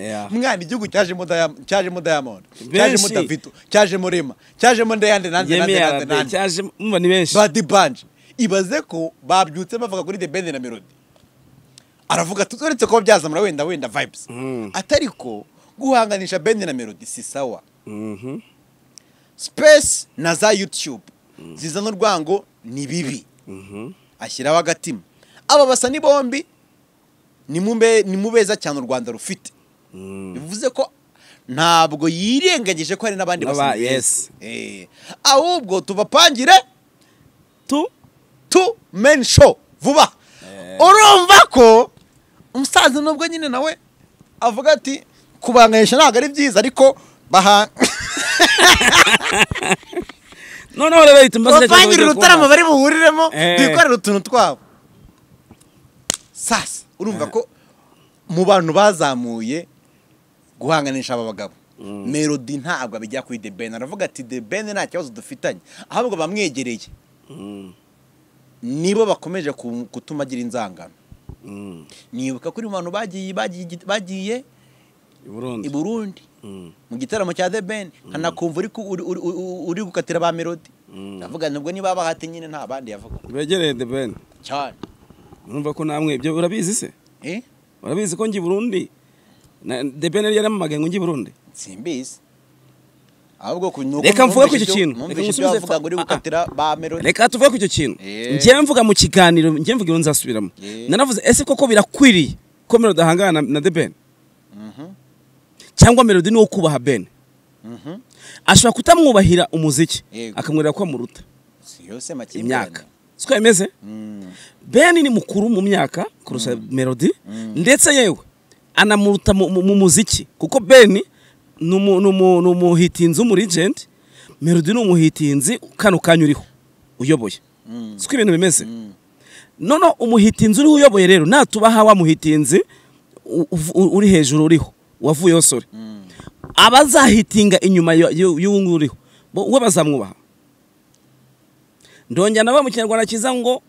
Yeah. mwana igihugu cyajemo Diamond. Cyajemo cyajemo Davido. Cyajemo Rema. Cyajemo Ndayande nande nande nande nande cyaje mumva ni benshi. Badi Bunch. Ibaze ko babyutse bavuga kuri The Ben na Melody. Aravuga ati uretse kuba byazamura wenda wenda vibes. Mm. atari ko guhanganisha Ben na Melody si sawa. Mhm space na za youtube zizana urwango ni bibi. Mhm ashyiraho agatima. Aba basa ni bombi ni mube- ni mu beza cyane u rwanda rufite. Mm. bivuze ko ntabwo yirengagije ko hari n'abandi basa. Eh, ahubwo tubapangire tu tu men show. Vuba. Urumva ko umusaza nubwo nyine nawe avuga ati kubanganisha ntabwo ari byiza ariko baha noneho rero bahita mbaza bapangira urutaramo bari buhuriremo Eh. bikorera utuntu twabo. Sasa urumva ko mu bantu bazamuye guhanganisha aba bagabo. Melody ntabwo abijya kuri the ben. Aravuga ati the ben nta kibazo dufitanye. Ahubwo bamwegereye. Nibo bakomeje gutuma agira inzangano. Nibuka kuri bantu bagiye i Burundi. Mm. mu gitaramo cya The Ben. Nkanakumva uri ku- uri- gukatira ba Melody. Ndavuga nubwo niba bahati nyine nta bandi yavuga begereye the ben. Cyane. Urumva ko namwe ibyo urabizi se? Eh? Urabizi ko ngi Burundi? Na the ben yari yaramamagaye ngo ngi Burundi? Simbizi. Reka mvuge ku icyo kintu. Reka ba Melody reka tuvuge ku icyo kintu. Njyewe mvuga mu kiganiro njyewe mvuga iyo nzasubiramo. Nanavuze ese koko birakwiriye ko melody ahangana na, na the ben? Mhm, cyangwa melody ni uwo kubaha ben? Mhm. ashobora kutamwubahira umuziki Yego. akamwereka ko amuruta imyaka. siko bimeze? Mm, ben ni mukuru mu myaka kurusha melody. Ndetse yewe anamuruta mu, mu, mu muziki. Kuko ben ni umu- ni umu- ni umuhitinzi w'umuregent melody ni umuhitinzi kano kanya uriho uyoboye. Mm, siko ibintu bimeze? Mm. noneho umuhitinzi uriho uyoboye rero natubaha wa muhitinzi uri hejuru uriho wavuyeho sore Mm. abazahitinga inyuma y'uwo nguwo uriho we bazamwubaha? Ndongera nabo mu kinyarwanda cyiza ngo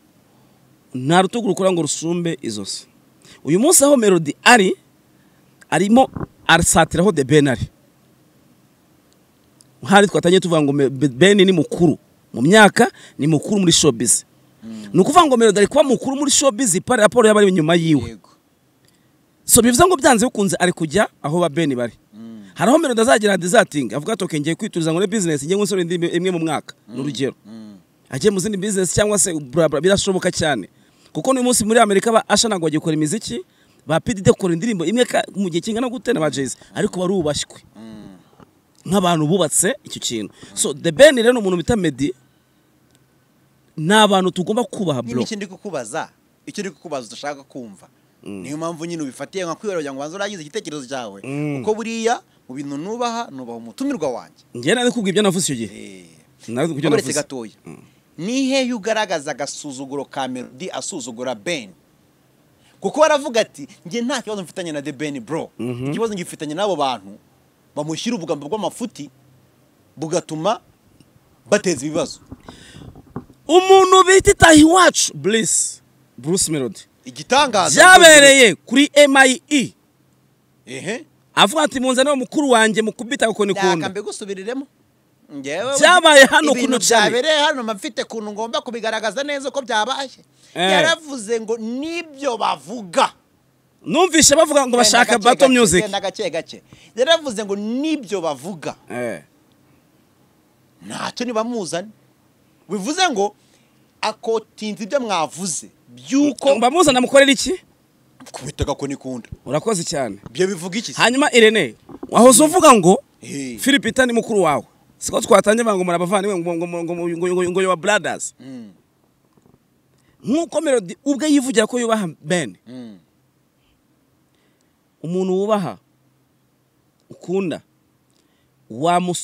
nta rutugu rukura ngo rusumbe izosi. Uyu munsi aho melody ari arimo arasatiraho de ben ari hari twatangiye tuvuga ngo Me- Be- ben ni mukuru. Mu myaka ni mukuru muri showbiz. Ni ukuvuga ngo melody ari kuba mukuru muri showbiz raporo y'abari inyuma yiwe. So bivuze ngo byanze bikunze ari kujya aho ba ben bari. Mm, hari aho melody azagira adizatinga avuga ati "Okay, ngiye kwituriza muri business ngiye gusora indi imwe mu mwaka. Ni urugero. Mm. agiye mu zindi business cyangwa se birashoboka cyane. Kuko n'uyu munsi muri amerika ba asha ntabwo bagiye gukora imiziki ba pdd bakora indirimbo imwe mu gihe kingana gute na ba jay ariko barubashywe nk'abantu bubatse icyo kintu. So the ben rero ni umuntu bita medi ni abantu tugomba kubaha bro icyo ndi kukubaza? Icyo ndi kukubaza udashaka kumva. Niyo mpamvu nyine ubifatiye nka kwiyorera ngo ubanze urangize igitekerezo cyawe. Mm. kuko buriya mu bintu nubaha nubaha umutumirwa wanjye. Njyewe nari kubwira ibyo navuze icyo gihe. Eh, nari kubwira ibyo gatoya. Ni hehe ugaragaza agasuzuguro ka melody asuzugura ben? Kuko baravuga ati njye nta kibazo mfitanye na the ben bro. Ikibazo ngifitanye n'abo bantu bamushyira ubugambo bw'amafuti bugatuma bateza ibibazo. Umuntu bita itaha iwacu bliss bruce melody. Igitangaza byabereye kuri MIE ehe. Avuga ati munzanire mukuru wanjye mukubita gukoni kunda ndakambe gusubiriremo. Njyewe Byabaye hano kuno cyane. byabereye hano mfite ukuntu ngomba kubigaragaza neza ko byabaye. Eh. yaravuze ngo ni byo bavuga. Numvishe bavuga ngo bashaka gake, music genda gake gake yaravuze ngo ni byo bavuga Eh. ntacyo ntibamuzane bivuze ngo akotinze ibyo mwavuze by'uko bamuzana mukorera iki kubita agakoni kunda urakoze cyane ibyo bivuga iki hanyuma irene wahoze uvuga ngo Eh. philipita ni mukuru wawe siko twatangiye ngo muri abavandimwe ngo brothers Mm. nk'uko melody ubwe yivugira ko yubaha ben Mm. Umuntu wubaha ukunda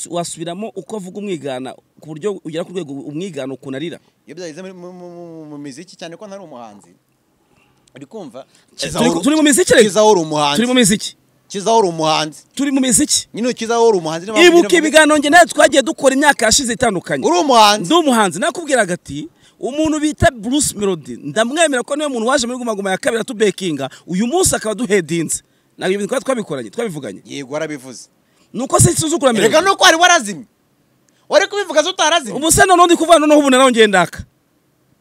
wasubiramo uko avuga umwigana ku buryo ugera ku rwego umwigana ukuntu arira. Iyo byageze mu- miziki cyane ko ntari umuhanzi uri kumva Turi- mu miziki rero kizaho uri umuhanzi. Turi mu miziki. Kizaho uri umuhanzi. Turi mu miziki. Nyine ukizaho uri umuhanzi ibuka ibiganiro njye nawe twagiye dukora imyaka yashize itandukanye. Uri umuhanzi. Ndi umuhanzi. Nakubwiraga ati umuntu bita Bruce Melody ndamwemera ko ni we muntu waje muri Guma Guma ya kabiri atubekinga uyu munsi akaba duhedinze. Ntabwo ibintu twari twabikoranye twabivuganye. Yego warabivuze. Nuko se nsuzugura reka Melody nuko wari warazimye? Wari kubivuga zo utarazimye ubu se noneho ndi kuvuga noneho ubu narongeye ndaka.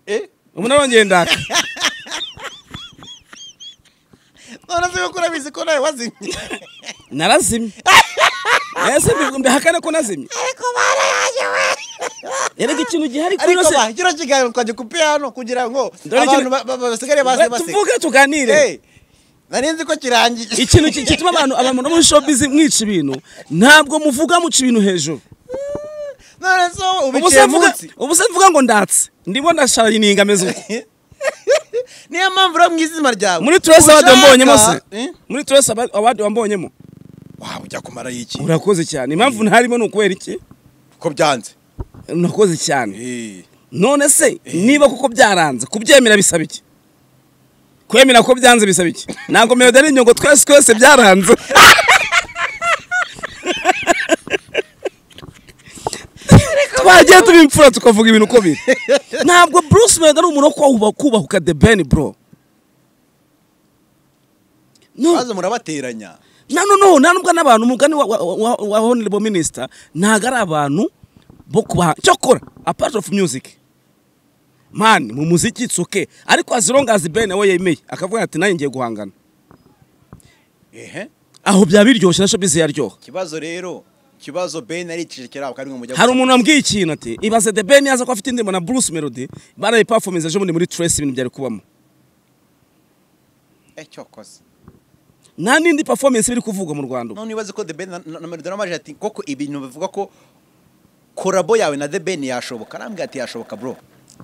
Eh? ubu narongeye ndaka. None se kuko urabizi ko nawe wazimye. Narazimye. Ese mbi- mbihakane ko nazimye? Erega ikintu gihari kuri ariko yose ba kino kiganiro twajya ku piano kugira ngo abantu basigare baze baseka tuvuge tuganire. Nzi ko kirangiye ikintu ki- gituma abantu abantu no muri showbiz mwica ibintu ntabwo muvuga muca ibintu hejuru. Ubu se mvuga ngo ndatse. Ndimo ndasharininga ameze uko niyo mpamvu uri mu izina ryawe. Muri Trace Award wambonyemo se. Eh? muri Trace Award wambonyemo. Waba ujya kumara iki urakoze cyane. Impamvu ntarimo ni ukubera iki? Ko byanze? Urakoze cyane. Eh. none se niba koko byaranze kubyemera bisaba iki? Kwemera ko byanze bisaba iki? Ntabwo melody ari inyungu twese twese byaranze. Twagiye tuba imfura tukavuga ibintu uko biri. Ntabwo bruce melody ari umuntu wo kubaha kubahuka the ben bro. No. Maze murabateranya. Na no no nta nubwo n'abantu umugani wa, honorable minister ntabwo ari abantu bo kubaha cyokora apart of music. Man mu muziki it's okay. Ariko as Ben we yemeye akavuga ati nanjye ngiye guhangana. Ehe. Aho byaba biryoshye na showbiz yaryoha. Ikibazo rero ikibazo ben aricishije kera kandi mwe mujya hari umuntu wambwiye ikintu ati ibaze the Ben yaza ko afite indirimbo na Bruce Melody barayi performance ejo bundi muri Trace ibintu byari kubamo. Eh cyokoze. Nta n'indi performance biri kuvugwa mu Rwanda none ibaze ko the ben na- na na Melody namaje ati koko ibintu bivuga ko korabo yawe na the ben yashoboka? Nambwe ati yashoboka bro.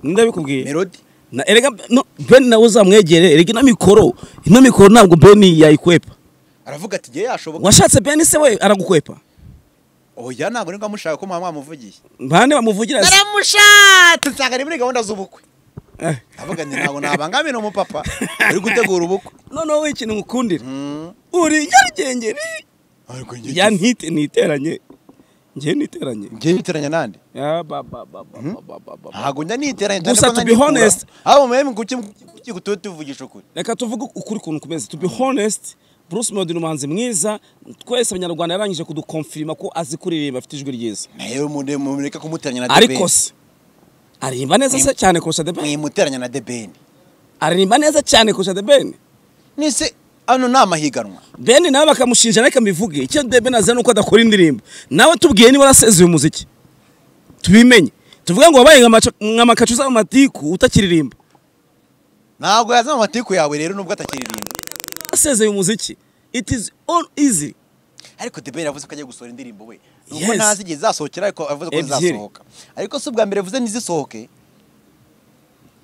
Ninde bikubwiye melody. Na erega no Ben nawe uzamwegere erega ina mikoro ina mikoro ntabwo Ben yayikwepa. Aravuga ati giye yashoboka. Washatse Ben se we aragukwepa? Oya ntabwo ni bwo amushaka ko mwaba mwamuvugiye bande bamuvugira se naramushatse nsanga ari muri gahunda z'ubukwe. Eh. avuga nti ntabwo nabangamira umupapa uri gutegura ubukwe. Noneho we ikintu ngukundira Mm. uri njye ya ntite niteranye. ngewe niteranye ngewe niteranya nandi ntabwo hmm? ah, njya niteranya gusa to be honest. Abo mwemwe kuki kuki tuba tuvugisha ukuri reka tuvuge ukuri ukuntu kumeze to be honest Bruce Melody ni umuhanzi mwiza. Twese abanyarwanda yarangije kudukomfirima ko azi kuririmba afite ijwi ryiza. Nawe mureka kumuteranya na debeni ariko se aririmba neza se cyane kurusha debeni mwimuteranya na debeni aririmba neza cyane kurusha debeni nise hano ni amahiganwa? Ben nawe bakamushinja ariko mbivuge icyo The Ben azana nuko adakora indirimbo. Nawe tubwiye niba warasezeye umuziki. Tubimenye. Tuvuge ngo wabaye nka makacu z'amatiku utakiririmba. Ntabwo yazana amatiku yawe rero nubwo atakiririmba. Asezeye umuziki. It is all easy. Ariko The Ben yavuze ko agiye gusohora indirimbo we. Nubwo ntazi igihe izasohokera ariko avuze ko zizasohoka. Ariko si ubwa mbere yavuze ntizisohoke.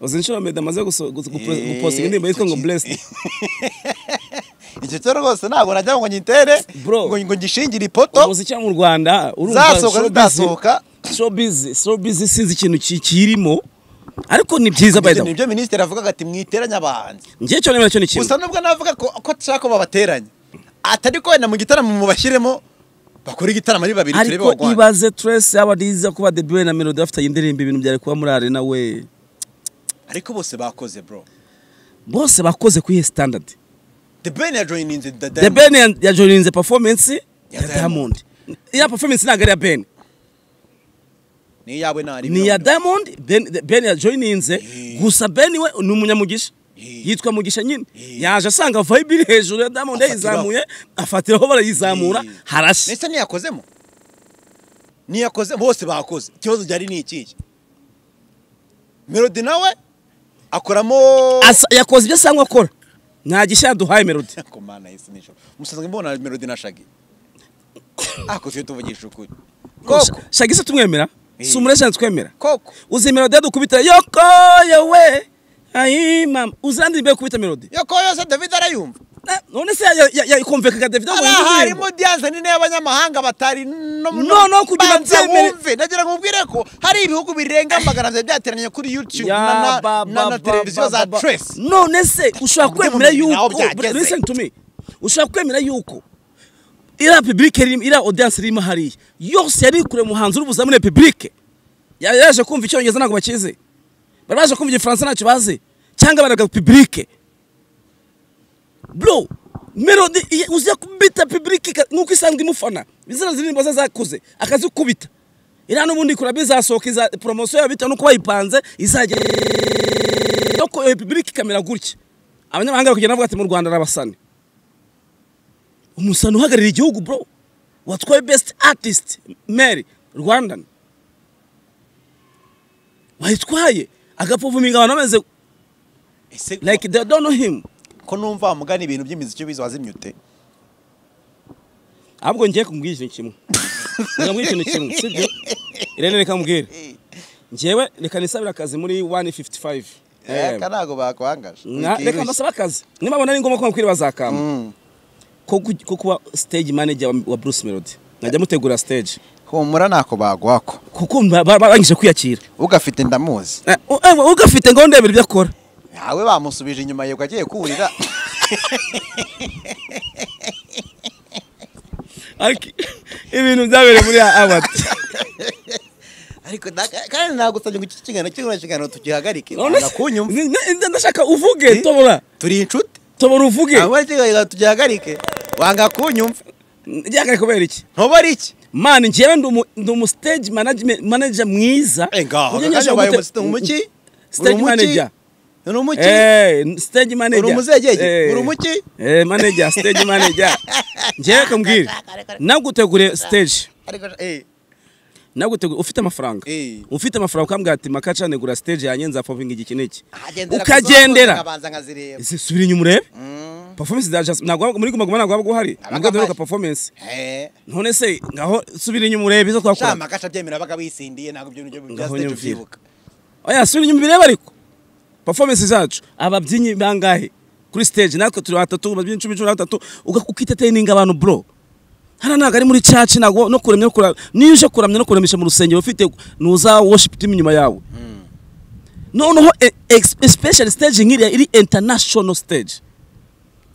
Uzi inshuro meda amaze guso- guso- gupo- Eh, gupostinga indirimbo yitwa ngo blessed. Icyo cyo rwose ntabwo najya ngo nyitere ngo ngishingire ipoto. Umuziki mu rwanda zasohoka zitasohoka. Showbiz showbiz sinzi ikintu ki- kirimo. Ariko ni byiza way. ni byo minisitiri avugaga ati mwiteranye abahanzi ngiye cyo nemera cyo ni kimwe gusa nubwo navuga ko ko ashaka ko babateranya. Atari ko wenda mu gitaramo mubashyiremo bakora igitaramo ari babiri turebe ariko ibaze Trace yaba diza kuba The Ben na Melody bafitanye indirimbo ibintu byari kuba muri arena we. Ariko bose bakoze bro. Bose bakoze kuri standard. The ben yajoyininze the. Ben ya- yajoininze performance Ya Diamond. Iya performance ntabwo ari iya Ben. Ni iyawe ntari ni iya Diamond. Ben Eh. gusa Ben we ni umunyamugisha. Yitwa mugisha nyine. Yaje asanga vibe iri hejuru ya Diamond yayizamuye afatiraho barayizamura harashya ndetse niyakozemo? Niyakoze bose bakoze. Ikibazo cyari ni ikihe melody nawe? akoramo yakoze ibyo asanga akora. Nta gishya duhaye melodi musanzwe mbona melodi na shagi ako tujye tuvugisha ukuri. Shagi se tumwemera? Eh. Si umureshani twemera? Uzi melodi yadukubita yokoyewe ayi mama. Uzi andi mbere kubita melodi yokoyose david arayumva. None se ya- ya- yayikumvikaga david ngo indirimbo. harimo diyanse nini y'abanyamahanga batari no No, no, kugira wumve. Nagira ngo ubwire ko hari ibihugu birenga magana abiri byateranye kuri youtube na, na, televiziyo za trace. None se ushobora kwemera yuko listen to me. Ushobora kwemera yuko iriya irimo iriya audience irimo hariya yose yari kure muhanzi uri buza muri republike yari yaje kumva icyongereza ntabwo bakizi bari baje kumva igifaransa ntacyo bazi. Cyangwa baraga publike bro melody iya- uzi kubita publike ika- nk'uko isanzwe imufana. Izina ziririmbo ze zakuze akazikubita iriya n'ubundi ikura bizasohoka iza poromosiyo yayo bitewe n'uko bayipanze ko iyo publike ikamera gutya. Abanyamahanga bakagenda bavuga ati mu rwanda arabasane umusani uhagarariye igihugu bro. Watwaye best artist mary rwandan. Wayitwaye agapuvuminga abantu bameze like they don't know him. Ko numva wamugana ibintu by'imiziki ubizi wazimye ute? Ahubwo ngiye kumubwira ikintu kimwe. Ngamubwira ikintu kimwe sibyo irene reka mubwire njyewe reka nisabire akazi muri 155 Eh, aka ntabwo bakwangaje reka mbasaba akazi. Niba babona ari ngombwa ko bakwiriye bazakamba ko ku- ko kuba stage manager wa- Bruce Melody. Nkajya mutegura stage. Humura ntako bagwako. Kuko ba- ba- barangije kwiyakira. Ugafite ndamuzi. Eh, eh, ugafite ngo ndebera ibyo akora. Yawe bamusubije inyuma yego agiye Ariko ibintu byabereye muri award ariko kandi nagusabye ngo iki kiganiro kino kiganiro tugihagarike. Ndashaka uvuge tobora. Turi inshuti. Tobora uvuge. Ntabwo kiganiro tugihagarike. Wanga kunyumva ryagare kubera iki? Ntubara iki? Man njyewe ndi umu- stage manager mwiza. Eh, ngaho gute- umu- umuki stage manager. Uri umuki? Eh, stage manager. Uri umuzegege Eh. uri umuki? Eh, manager stage manager. Njyewe kambwire naguteguriye stage. naguteguriye ufite amafaranga? Ufite amafaranga ukambwira ati makaca negura stage yanjye nzafovinga iki n'iki agendera ukagendera. subira inyuma urebe. Mm. performance za Just waba- muri guma guma ntabwo waba uhari Abaga ntabwo duheruka mpari. performance. None se ngaho subira inyuma urebe izo twakora. Shama gaca byemera baga bisindiye ntabwo ibyo bintu bya Ngaho stage nyumvira. ubyibuka oya subira inyuma birebe ariko. Performance zacu. Ababyinnyi bangahe? Kuri stage natwe turi batatu ababyinnyi cumi cumi na batatu. Uga- ukiteteyininga abantu bro. Hano ntabwo ari muri church ntabwo no kuramya no kuramya niyo uje kuramya no kuramisha mu rusengero ufite nuza worship team inyuma yawe. Noneho e- especially stage nk'iriya iri international stage.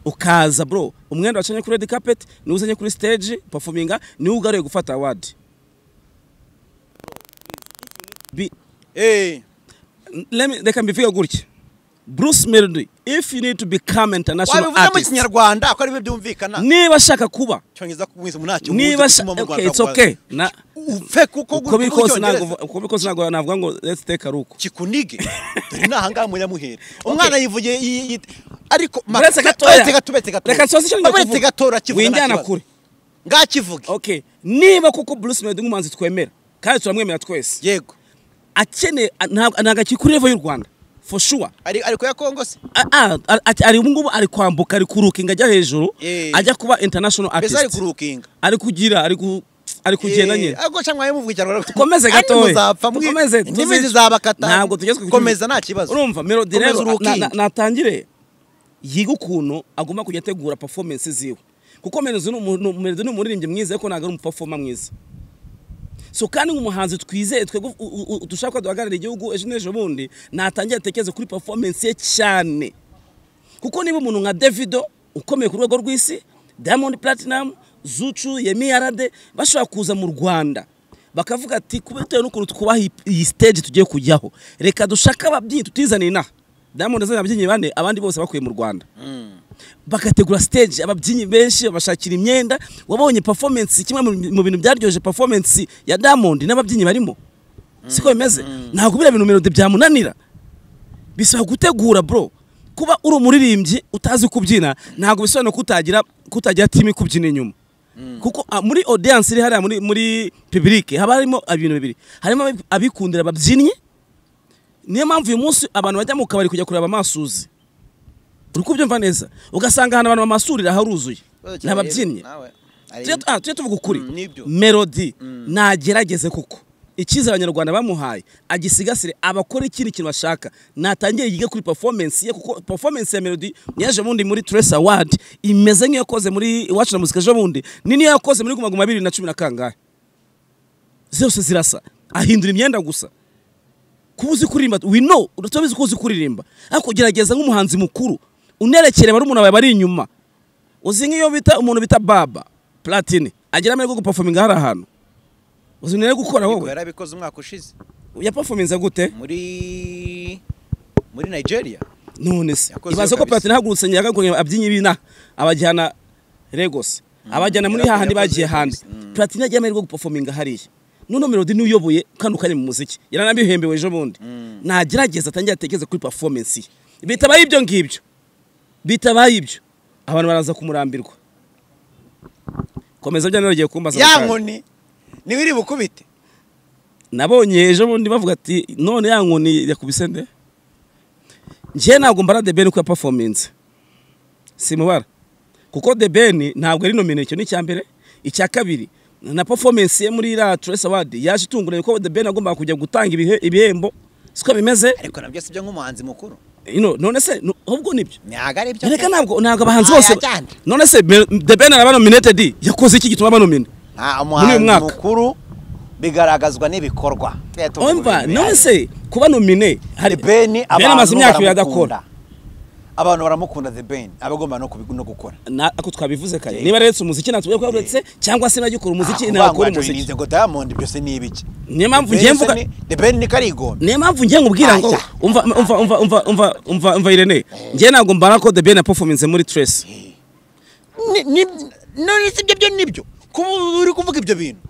Ukaza bro. Umwenda wacanye kuri red carpet ni we uzanye kuri stage performinga ni we ugaruye gufata award. Eh let me reka mbivuge gutya bruce melody if you need to become international wabivuze mu artist kinyarwanda ko ari byo byumvikana. niba ashaka kuba cyongereza kumwisa ntacyo niba mu okay, it's okay. Na upfe kuko Icyongereza. ntabwo kose ntabwo navuga ngo let's take a look. Kikunige. Dore ni ahangaha munyamuhera umwana yivugiye yi- yi- ariko ma- Uretse gatoya. Reka nsoze icyo ngiye uretse kuvuga. gato urakivuga nta winjyana kure. Ngakivuge. Okay. Niba koko bruce melody nk'umuhanzi twemera. Kandi turamwemera twese. Yego. Akeneye ntabwo akiri kuri level y'u rwanda. For sure. Ari ari ku ya kongo se ari- ubu ngubu ari kwambuka ari kurukinga ajya hejuru ajya kuba international mbese ari artist. kurukinga? Ari kugira ari ku ari kugenda nyine ariko cyangwa muvuga Tukomeze Kandi gatoya. indimi tuzi- zizabakata Ntabwo tugeze komeza nta kibazo. Urumva melody rero natangire. Yiga ukuntu agomba kujya ategura performance ziwe. Kuko melody ni umuririmbyi mwiza ariko ntabwo ari umupafoma mwiza. So kandi nk'umuhanzi twizeye twebwe dushaka ko duhagararira igihugu ejo n'ejo bundi natangira atekereze kuri performance ye cyane. Kuko niba umuntu nka davido ukomeye ku rwego rw'isi diamond platinum zucu yemi yarade bashobora kuza mu rwanda. Bakavuga ati kuba bitewe n'ukuntu twubaha iyi- stage tugiye kujyaho reka dushake ababyinnyi tutizaniye inaha diamond azanye ababyinnyi bane abandi bose bakuye mu rwanda. Bagategura stage ababyinnyi benshi babashakira imyenda wabonye performance kimwe mu- bintu byaryoje performance ya diamond n'ababyinnyi barimo. Siko bimeze? Ntabwo biriya bintu melody byamunanira bisaba gutegura bro. Kuba uri umuririmbyi utazi kubyina ntabwo bisobanura ko utagira ko utagira timu ikubyina inyuma. Kuko ah, muri audience iri hariya muri muri public haba harimo ibintu bibiri. Harimo abi- abikundira ababyinnyi niyo mpamvu uyu munsi abantu bajya mu kabari kujya kureba amasuzi uri kubyumva neza ugasanga ahantu abantu bamasurira haruzuye. Ni ababyinnyi tujye tuvuga ukuri. Mm, ni byo. melody nagerageze kuko icyizere abanyarwanda bamuhaye agisigasire abakora ikindi kintu bashaka. Natangiye yige kuri performance ye kuko performance ya melody yaje bundi muri Trace Award. Imeze nk'iyo yakoze muri iwacu na muzika ejo bundi. Ni niyo yakoze muri guma guma bibiri na cumi na kangahe. Zose zirasa. Ahindura imyenda gusa. Kuba uzi kuririmba we know turabizi ko uzi kuririmba. Ariko gerageza nk'umuhanzi mukuru. Unerekere barumuna bawe bari inyuma. Uzi nk'iyo bita umuntu bita baba platini agira amahirwe yo guperforminga hari ahantu. Uzi nire gukora wowe? Yarabikoze umwaka ushize. Yaperforminze gute? Muri muri Nigeria. None se. Ibaze ko platini ahagurutse nyagakonye abyinnyi bina abajyana Lagos. Abajyana muri hahandi bagiye handi. Mm. platini yagiye amahirwe yo guperforminga hariya. None melody ni we uyoboye kano kari mu muziki. Yaranabihembewe ejo bundi. Nagerageza atangira atekereze kuri performance ye. Bitabaye ibyo ngibyo. Bitabaye ibyo. Abantu baraza kumurambirwa. Komeza bya naragiye kumbaza ya nkoni ni we iri bukubite nabonye ejo bundi bavuga ati none ya nkoni yakubise nde? Njye ntabwo mbara The Ben uko yaperforminze simubara. Kuko The Ben ntabwo ari nomine icyo ni icya mbere. Icya kabiri na performance ye muri iriya Trace Award yaje itunguranye ko The Ben agomba kujya gutanga ibihe- ibihembo. Siko bimeze? Ariko na byo si byo nk'umuhanzi mukuru. None se ahubwo ni byo ntabwo ari byo reka ntabwo ntabwo abahanzi Ah, bose none se The Ben araba nominated yakoze iki gituma aba nomine nta Muri uyu umuhanzi mwaka. mukuru bigaragazwa n'ibikorwa. Umva none se kuba nomine hari Ben amaze imyaka ibiri adakora. Abantu baramukunda The Ben aba agomba no no gukora. Na ako twabivuze kare. Eh. niba aretse umuziki natubwiye ko yaretse cyangwa se nagikora umuziki Ah, ngo umuziki. ajoyininze ngo Diamond byose ni ibiki niyo mpamvu ngiye mvuga The Ben ni karigona niyo mpamvu ngiye nkubwira ngo umva umva umva umva umva umva umva Irene. Ngiye ntabwo mbara ko The Ben performance muri Trace. Ni- ni- none si ibyo byo ni byo kuba uri kuvuga ibyo bintu.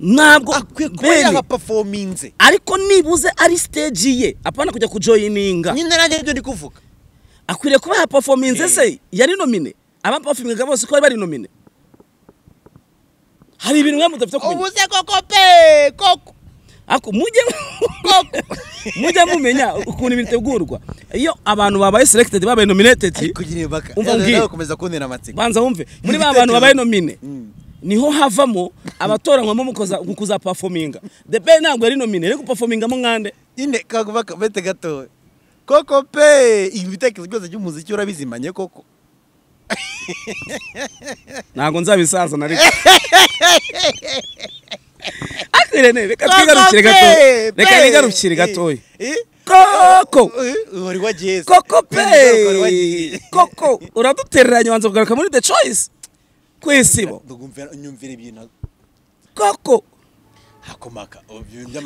Ntabwo akwiye kuba Ben. yagapafominze ariko nibuze ari stage ye. Apana kujya kujoyininga. Nyine nanjye ni byo ndi kuvuga. Akwiriye kuba yaperforminze se yari nomine abaperforminga bose ko bari bari nomine hari ibintu mwe mudafite kumenya? Ubu se koko pe koko. Ako mujye mujye mumenya ukuntu ibintu bitegurwa. Iyo abantu babaye selected babaye nominated Umva amatsiko. Banza wumve. Muri ba bantu babaye nomine Mm. ni ho havamo abatoranywamo mu kuza- mu kuza performinga the ben ntabwo yari nomine ariko performingamo nkande nyine kaguba kabete gatoya koko pe ibi bitekerezo byose by'umuziki urabizimanye koko? Ntabwo nzabisaza na reka reka twigarukire gatoya reka nigarukire gatoya koko! Wari wagiye se. koko pe! Koko! Uradutereranya wanza kugaruka muri the choice? Kwisibo Ndugumvira unyumvira ibintu. Koko! Hakomaka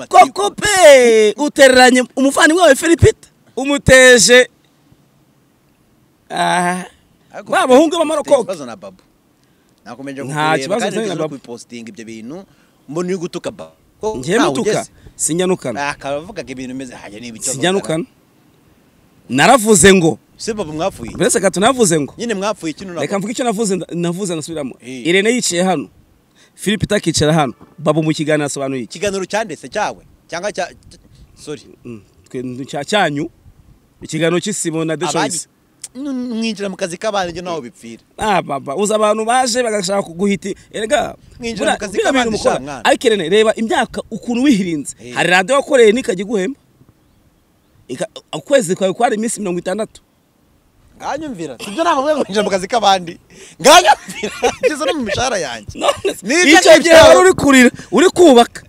koko pe! Utereranye umuvandimwe wawe Philipita umuteje ah ba bahungu ikibazo nakomeje Nta kibazo mfite na Babu. ibyo bintu mbona uri gutuka babu. Ntawe mutuka sinyanukana. Akaba avugaga ibintu bimeze hajya niba icyo sinyanukana. Naravuze ngo. Se babu mwapfuye? Mbese gato navuze ngo. Nyine mwapfuye kino na reka mvuge icyo navuze navuze nasubiramo. Irene yicaye hano. Philipita akicara hano. Babu mu kiganiro asobanuye iki? Ikiganiro cyanditse cyawe cyangwa cya cy- sorry. Mm, cyanyu. Ikiganiro cy'isibo na N- mwinjira mu kazi k'abandi njye nawe bipfira ah baba uza abantu baje bagashaka kuguhita erega Mwinjira mu kazi k'abandi mwana. ariko reba imyaka ukuntu wihirinze. Eh. hari radiyo wakoreye nikajya iguhemba ukwezi kwawe kwari iminsi mirongo itandatu. Nganyumvira. Sibyo ntabwo mwe mwinjira mu kazi k'abandi? Nganyumvira. Ngeze no mu mishahara yanjye. Ibyo icyo gihe wari uri kurira uri kubaka.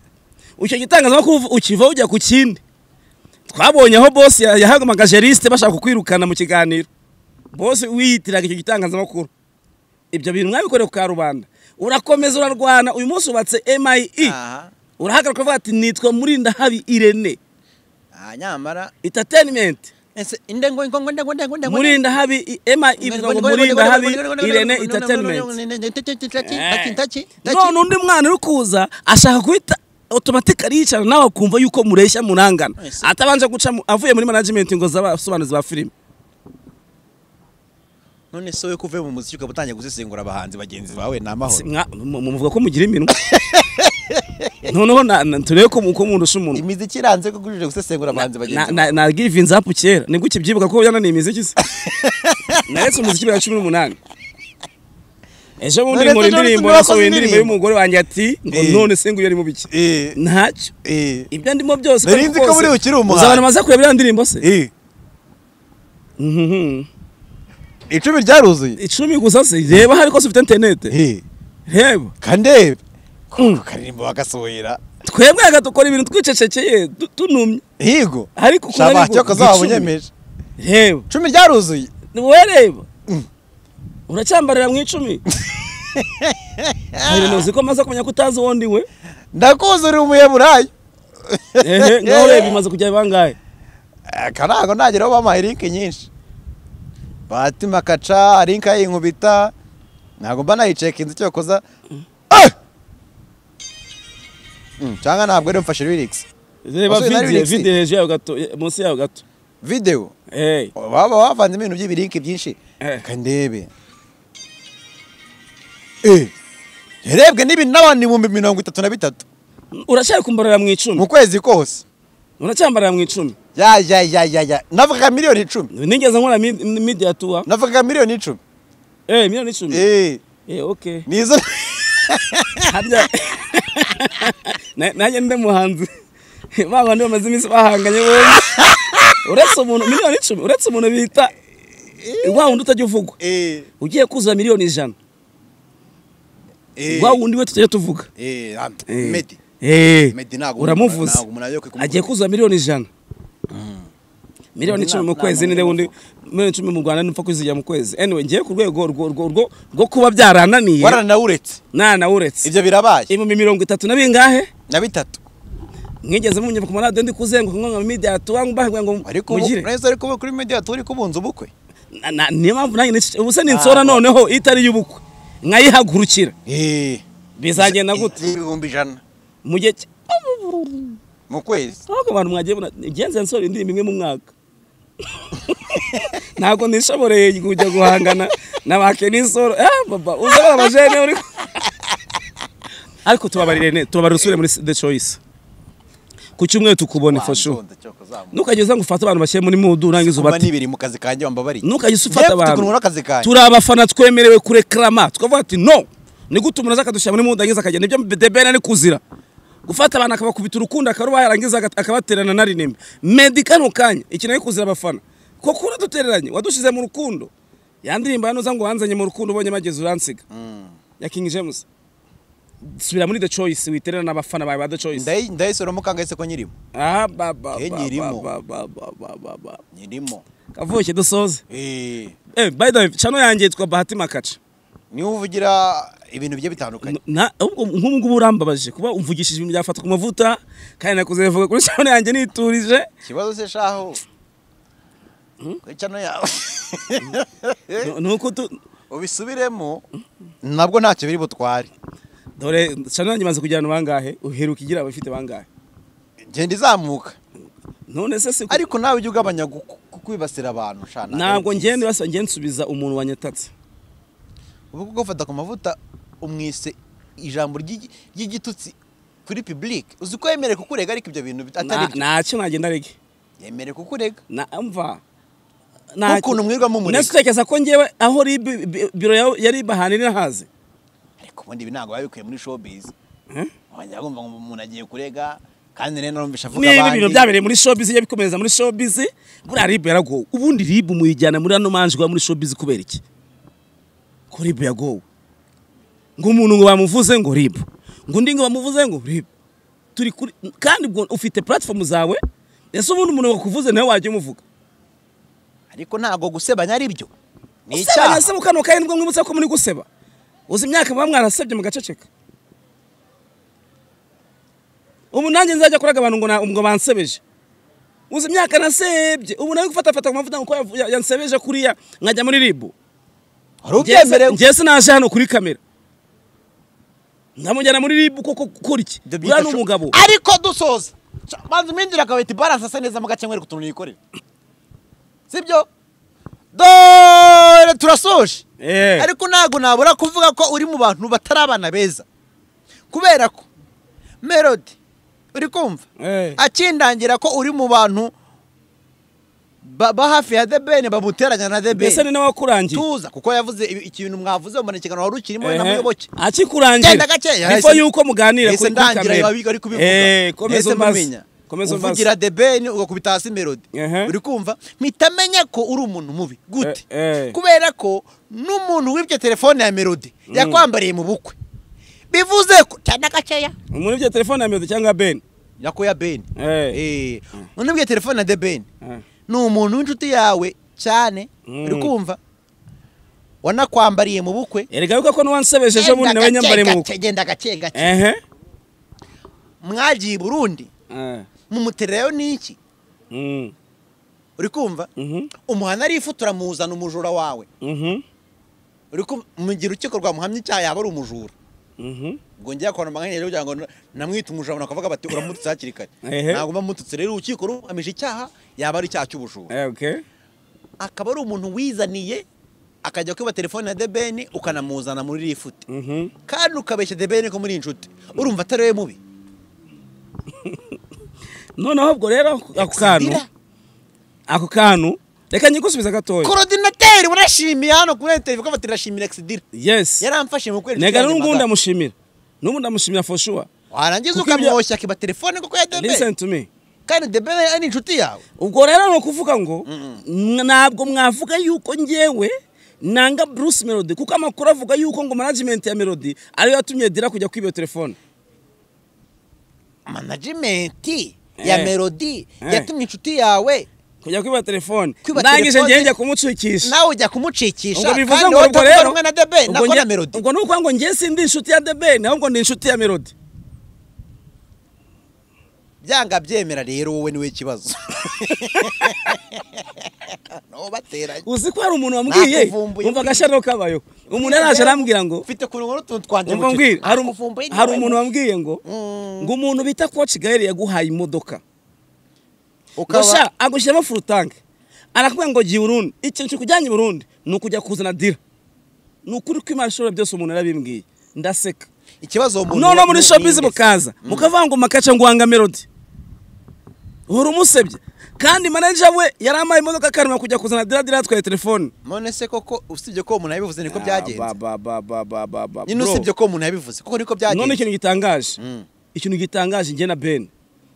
Icyo gitangazamakuru ukiva ujya ku kindi. Twabonye aho bosi ya- yahamagaje lisite bashaka kukwirukana mu kiganiro bosi wiyitiraga icyo gitangazamakuru ibyo bintu mwabikoreye ku karubanda urakomeza urarwana uyu munsi ubatse aha urahagarika ukavuga ati nitwa Murindahabi Irene nyamara entertainment ese indengo ingongo ndengo ndengo ndengo Murindahabi I- MIE bivuga ngo Murindahabi Irene entertainment none undi mwana uri kuza ashaka guhita automatically yicara nawe akumva yuko mureshya murangana. Atabanje guca avuye muri management ngo z'abasobanuzi ba filime none se wowe ko uvuye mu muziki ukaba utangiye gusesengura abahanzi bagenzi bawe ni amahoro? Muvuga ko mugira iminwa. Noneho turebe ko mu- ko mundusha umuntu imiziki iranze ko ujije gusesengura abahanzi bagenzi na bawe. na givinze up kera. Nibwo ukibyibuka ko yananiye imiziki se? Naretse umuziki bibiri na cumi n'umunani. Ejo bundi Johnson indirimbo nasohoye indirimbo y'umugore wanjye ati ngo Eh. none ngo ari mu biki? Eh, ntacyo. Eh, ibyo ndimo byose kose, umuhanzi. uzi abantu bamaze kureba iriya ndirimbo se. Mhm. icumi ryaruzuye. Icumi gusa se. Reba hari ko se ufite interinete reba. Kandebe. Karirimbo bagasohora twebwe dukora ibintu twicecekeye tunumye. Higo. Ariko ukuntu shaba ari gu- cyo kazaba icumi. ryaruzuye. Wowe reba. Uracyambarira mu icumi? Hari ibintu uzi ko maze kumenya ko utazi uwo ndi we? Ndakuzurira umuheburayo ehe ngaho reba bimaze kujya bangahe? Aka ntabwo nageraho bamuhaye linki nyinshi. Batima kaca linki yinkubita ntabwo mba nayicekinze icyo koza cyangwa ntabwo ari mfashe lyrics. Reba lyrics? video hejuru yaho gato munsi yaho gato. Video? Eh waba wavanzemo ibintu by'ibirinki byinshi? Eh. kandebe. Eh. Yarebwe n'ibintu n'abantu ibihumbi mirongo itatu na bitatu. Uracyari kumbarira mu icumi. Mu kwezi kose. Uracyambarira mu icumi. Ya ya ya ya ya. Navugaga miliyoni icumi. Nigeze nkora media tour. Navugaga miliyoni icumi. Eh miliyoni icumi. Eh. Eh okay nizo harya Na- nanjye ndi muhanzi. Ba bandi bamaze iminsi bahanganye bombi. Uretse umuntu miliyoni icumi uretse umuntu bita wa wundi utajya uvugwa. Eh. Ugiye kuzuza miliyoni ijana. eh wa wundi we tutajya tuvuga eh ah, Eh. Eh, ntabwo uramuvuze agiye kuzuza miliyoni ijana. Miliyoni Meddy icumi mu kwezi muntu wundi? miliyoni icumi mu rwanda nupfa kuzijya mu kwezi. Anyway ngiye ku rwego rwo- kuba byarananiye. Waranawuretse nanawuretse ibyo birabaye. Ibihumbi mirongo itatu na bingahe? Na bitatu. Mwigeze munyumva ku maradiyo ndi kuzenguka ngo nka media tuwa ngo ariko mugire. ariko ubu kuri media turi kubunza ubukwe. Niyo mpamvu nanjye ubu se ninsora noneho itari iy'ubukwe. Nkayihagurukira eh bizagenda gute? Ibihumbi ijana. Mu gihe mu kwezi. Ahubwo abantu mwagiye muna ngenze nsora indirimbo imwe mu mwaka. Ntabwo nishoboreye kujya guhangana na ba kenisoro baba uza baba uri ariko tubabarire ne tubabarire usubire muri the choice. Ku cyumweru tukubone for sure ntukajya uza ngo ufate abantu bashyire muri mudu urangiza ubate. nibiri mu kazi kanjye wambabariye ntukajya ufata abantu. turi abafana twemerewe kurekarama tukavuga ati no! Ni gute umuntu aza akadushyira muri mudu yarangiza akagenda? Ibyo debene ari kuzira. Gufata abantu akabakubita urukundo akaruba yarangiza akabaterana na rineme. Medi kano kanya ikintu ari kuzira abafana. Koko uradutereranye? Wadushyize mu rukundo. Ya ndirimbo yanuza ngo wanzanye mu rukundo ubonye mageze uransiga. Ya king james. Subira muri the choice witerera n'abafana bawe ba the choice Ndayi- ndayisoramo kangahise ko nyirimo ah ba ba Eh, ba nyirimo. ba ba ba ba ba ba nyirimo kavuke dusoze eh eh by the way chano yanjye yitwa bahati makaca ni we uvugira ibintu bigiye bitandukanye nk'ubu ngubu urambabaje kuba umvugishije ibintu byafata ku mavuta kandi nakuze vuga kuri chano yanjye niturije ikibazo se shaho kuri cano yawe Ni- ni uko tu- ubisubiremo nabwo ntacyo biri butware dore imaze kugira abantu bangahe? Uheruka igira abafite bangahe? Genda izamuka. None se si ariko nawe ujya ugabanya kwibasira abantu ntabwo ngende basa ngende nsubiza umuntu wanyatatse ubu kuko ufata ku mavuta umwise ijambo ry'igi- ry'igitutsi kuri public. Uzi ko yemerewe kukurega ariko ibyo bintu atari byo ntacyo nagenda rege yemerewe kukurega. Na mva. Nk'ukuntu mwirwamo umurega. nese utekereza ko ngewe aho biro ya- ya rib ahantu iri ariko ubundi ibi ntabwo biba bikuye muri showbiz. Eh? wajya kumva ngo umuntu agiye kurega kandi rero numvisha avuga niba abandi. ibintu byabereye muri showbiz iyo bikomereza muri showbiz buriya rib yaragowe. Ubundi rib muyijyana muri ano manjwe muri showbiz kubera iki? Ko rib yagowe. Ngo umuntu ngo bamuvuze ngo rib. Ngo undi ngo bamuvuze ngo rib. Turi kuri kandi ufite platform zawe ese ubundi umuntu wakuvuze nawe wajya umuvuga? Ariko ntabwo gusebanya ari byo. Ni usebanya icyaha. se mukano kandi ni bwo mwibutsa ko muri guseba? Uzi imyaka muba mwarasebye mugaceceka ubu nanjye nzajya kuraga abantu ngo bansebeje. Uzi imyaka nasebye ubu nawe gufata fata ku mavuta ya- yansebeje kuriya nkajya muri ribu njye sinaje hano kuri kamera. Nkamujyana muri ribu koko kuri iki uriya ni umugabo. Ariko dusoza. Banza umwinjira akabeta ibaranse asa neza mu gace nkwereka utuntu yikorera sibyo dore turasoje? Ariko ntabwo nabura kuvuga ko uri mu bantu batari abana beza. Kubera ko melody uri kumva? Akindangira ko uri mu bantu ba hafi ya debeni bamuteranya na mbese debeni ni nawe wakurangiye tuza kuko yavuze ikintu mwavuze mbona ikiganiro wari ukirimo na muyoboke. Akikurangira Genda gakeya, yahise- yuko muganira kuri kuri ndangira kamera. yabiga ari kubivuga komeza Ese uvugira debeni ugakubita hasi melody. Uri kumva mpita menya ko uri umuntu mubi gute? Eh, eh. kubera ko n'umuntu wibye telefone ya melody yakwambariye mu bukwe. Bivuze ko cyane gakeya. Umuntu ufite telefone ya melody cyangwa ben? Yako ya beni Eh. undi wibye telefone ya debeni Eh. ni umuntu w'inshuti yawe cyane. Mm. uri kumva? Wanakwambariye mu bukwe. Erega yuko ko n'uwansebejeje bundi nawe nyambariye mu bukwe. genda gake gake. Mwagiye i burundi. Eh. mumutererayo n'iki Mm. uri kumva? Mhm. umuhana arifutura muzana umujura wawe. Mhm. uri kumva mugira urukiko rwamuhamya icyaha yaba ari umujura. Ngo njya kwa muganga rero kugira ngo na- namwite umujura bakavuga bati uramututse hakiri kare. Ntabwo bamututse. Rero urukiko ruhamije icyaha yaba ari icyaha cy'ubujura. Eh, okay. Akaba ari umuntu wizaniye akajya kwiba telefone ya debeni ukanamuzana muri rifuti Mhm. kandi ukabeshya debeni ko muri inshuti urumva atari we mubi? Noneho ubwo rero ako kantu ako kantu reka nyigusubiza gatoya korodinateri urashimiye hano kuri interineti ko batirashimira egisidira yes. Yaramfashe mu kwezi nega n'ubu ndamushimira. N'ubu ndamushimira sure. Warangiza Kuko ukamwoshya akiba telefone koko ya debeni listen to me. Kandi debeni ari inshuti yawe. Ubwo rero ni ukuvuga ngo ntabwo mwavuga yuko ngewe nanga Bruce Melody kuko amakuru avuga yuko ngo management ya Melody ariyo yatumye Dira kujya kwiba telefone. Manajimenti ya Eh. melodi Eh. yatumye inshuti yawe kujya kwiba telefone. ndangije ngiye njya kumucikisha. Nawe ujya kumucikisha. Ubwo bivuze kandi ngo wowe ubwo rero na ubwo nako na melodi? ubwo ni ukuvuga ngo ngewe sindi inshuti ya debeni ahubwo ndi inshuti ya Melody byanga byemera rero wowe ni we kibazo. uzi ko hari umuntu wambwiye Nakuvumbuye. umva agashyano kabayo. Umuntu yaraje arambwira ngo ufite ku rungu n'utuntu kigo. hari umuntu mu- wambwiye ngo Mm. ngo umuntu bita Coach Gael yaguhaye imodoka. Ukaba agushyiramo furutanke arakubwira ngo giye Burundi. Ikintu kikujyanye i Burundi ni ukujya kuzana dira ni ukuri ko imana ishobora byose umuntu yarabimbwiye ndaseka. Ikibazo uwo muntu none muri ni- mukaza mukavuga ngo makaca ngo wanga melody uhora umusebye. Kandi manager we yari amaye imodoka akarima kujya kuzana dira dira yatwaye telefone. None se koko usibye ko uwo muntu yabivuze niko byagenze? Ah, ba, nyine usibye ko uwo muntu yabivuze? Koko niko none byagenze ikintu gitangaje. Mm. ikintu gitangaje njye na Ben.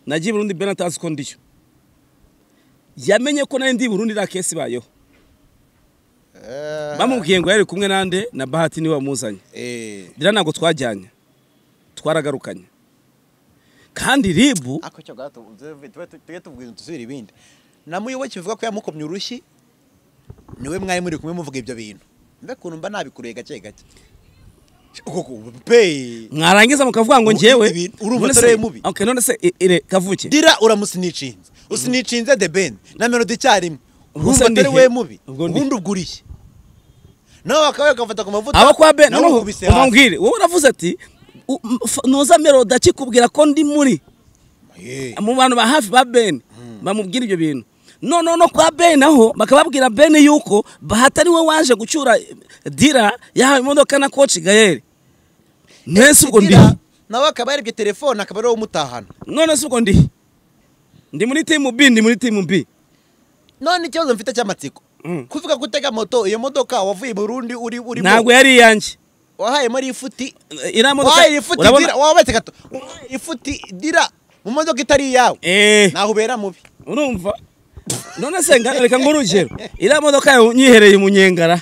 Nagiye i Burundi Ben atazi ko ndiyo yamenye ko nari ndi i Burundi iriya kesi ibayeho. Eh, bamubwiye ngo yari kumwe nande na Bahati ni we wamuzanye. Eh. dira ntabwo twajyanye. Twaragarukanye kandi ribu tujye tuvuga ibintu tuzira ibindi. Na muyoboke bivuga ko yamukomye urushyi ni we mwari muri kumwe muvuga ibyo bintu. Mbe kuntu mba nabikuruye gake gake. Mwarangiza mukavuga ngo none se- atari mubi. none se ire kavuke. Dira uramusinicinze usinicinze the ben na melody icyarimwe urumva atari we mubi. Ubundi uguriye. Nawe bakaba bakafata ku mavuta abo kwa Ben noneho wowe uravuze ati u- m- f- nuza melody akikubwira ko ndi muri? Eh, mu bantu ba hafi ba Ben bamubwira ibyo bintu. Noneho no kwa Ben aho bakababwira Ben yuko Bahati ari we waje gucyura dira yahawe imodoka na Coach Gael nese ubwo ndi? Nawe akaba yarebye telefone akaba ari wowe umutahana. None se ubwo ndi? Ndi muri team B ndi muri team B. None ikibazo mfite cy'amatsiko. Mm. kuvuga ko utega moto iyo modoka wavuye i burundi uri ntabwo yari iyanjye wahayemo ari ifuti iriya modoka wahaye ifuti dira wabetse gato wahaye ifuti dira mu modoka itari iyawe. Eh. Naho ubera mubi. Urumva? None se reka ngo urugero. Iriya modoka yawe nyihereye umunyengara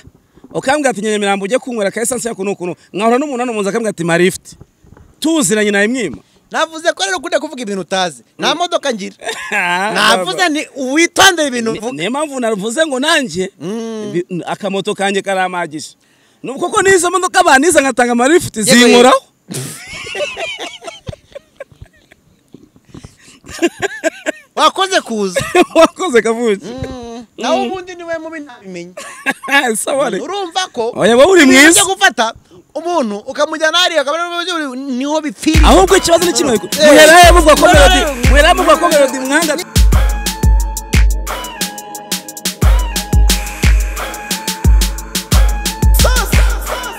ukambwira ati nyamirambo ujye kunywera ka esanse ya kuno kuno nkahora n'umuntu hano mu nzu akambwira ati marifti tuziranye nawe mwima. Navuze ko rero ukunda kuvuga ibintu utazi. Nta modoka ngira. Navuze ni witondere ibintu uvuga niyo mpamvu navuze ngo nanjye. Mm. akamoto kanjye karamagije. Koko n'izo modoka baniza nkatanga amarifiti zinkoraho wakoze kuza. Wakoze kavuki nawe ubundi ni we mubi re urumva ko uri mwiza. byo gufata umuntu ukamujyana hariya akaba ni ho bipfiriye ahubwo ikibazo ni kimwe muhera he muvuga ko melody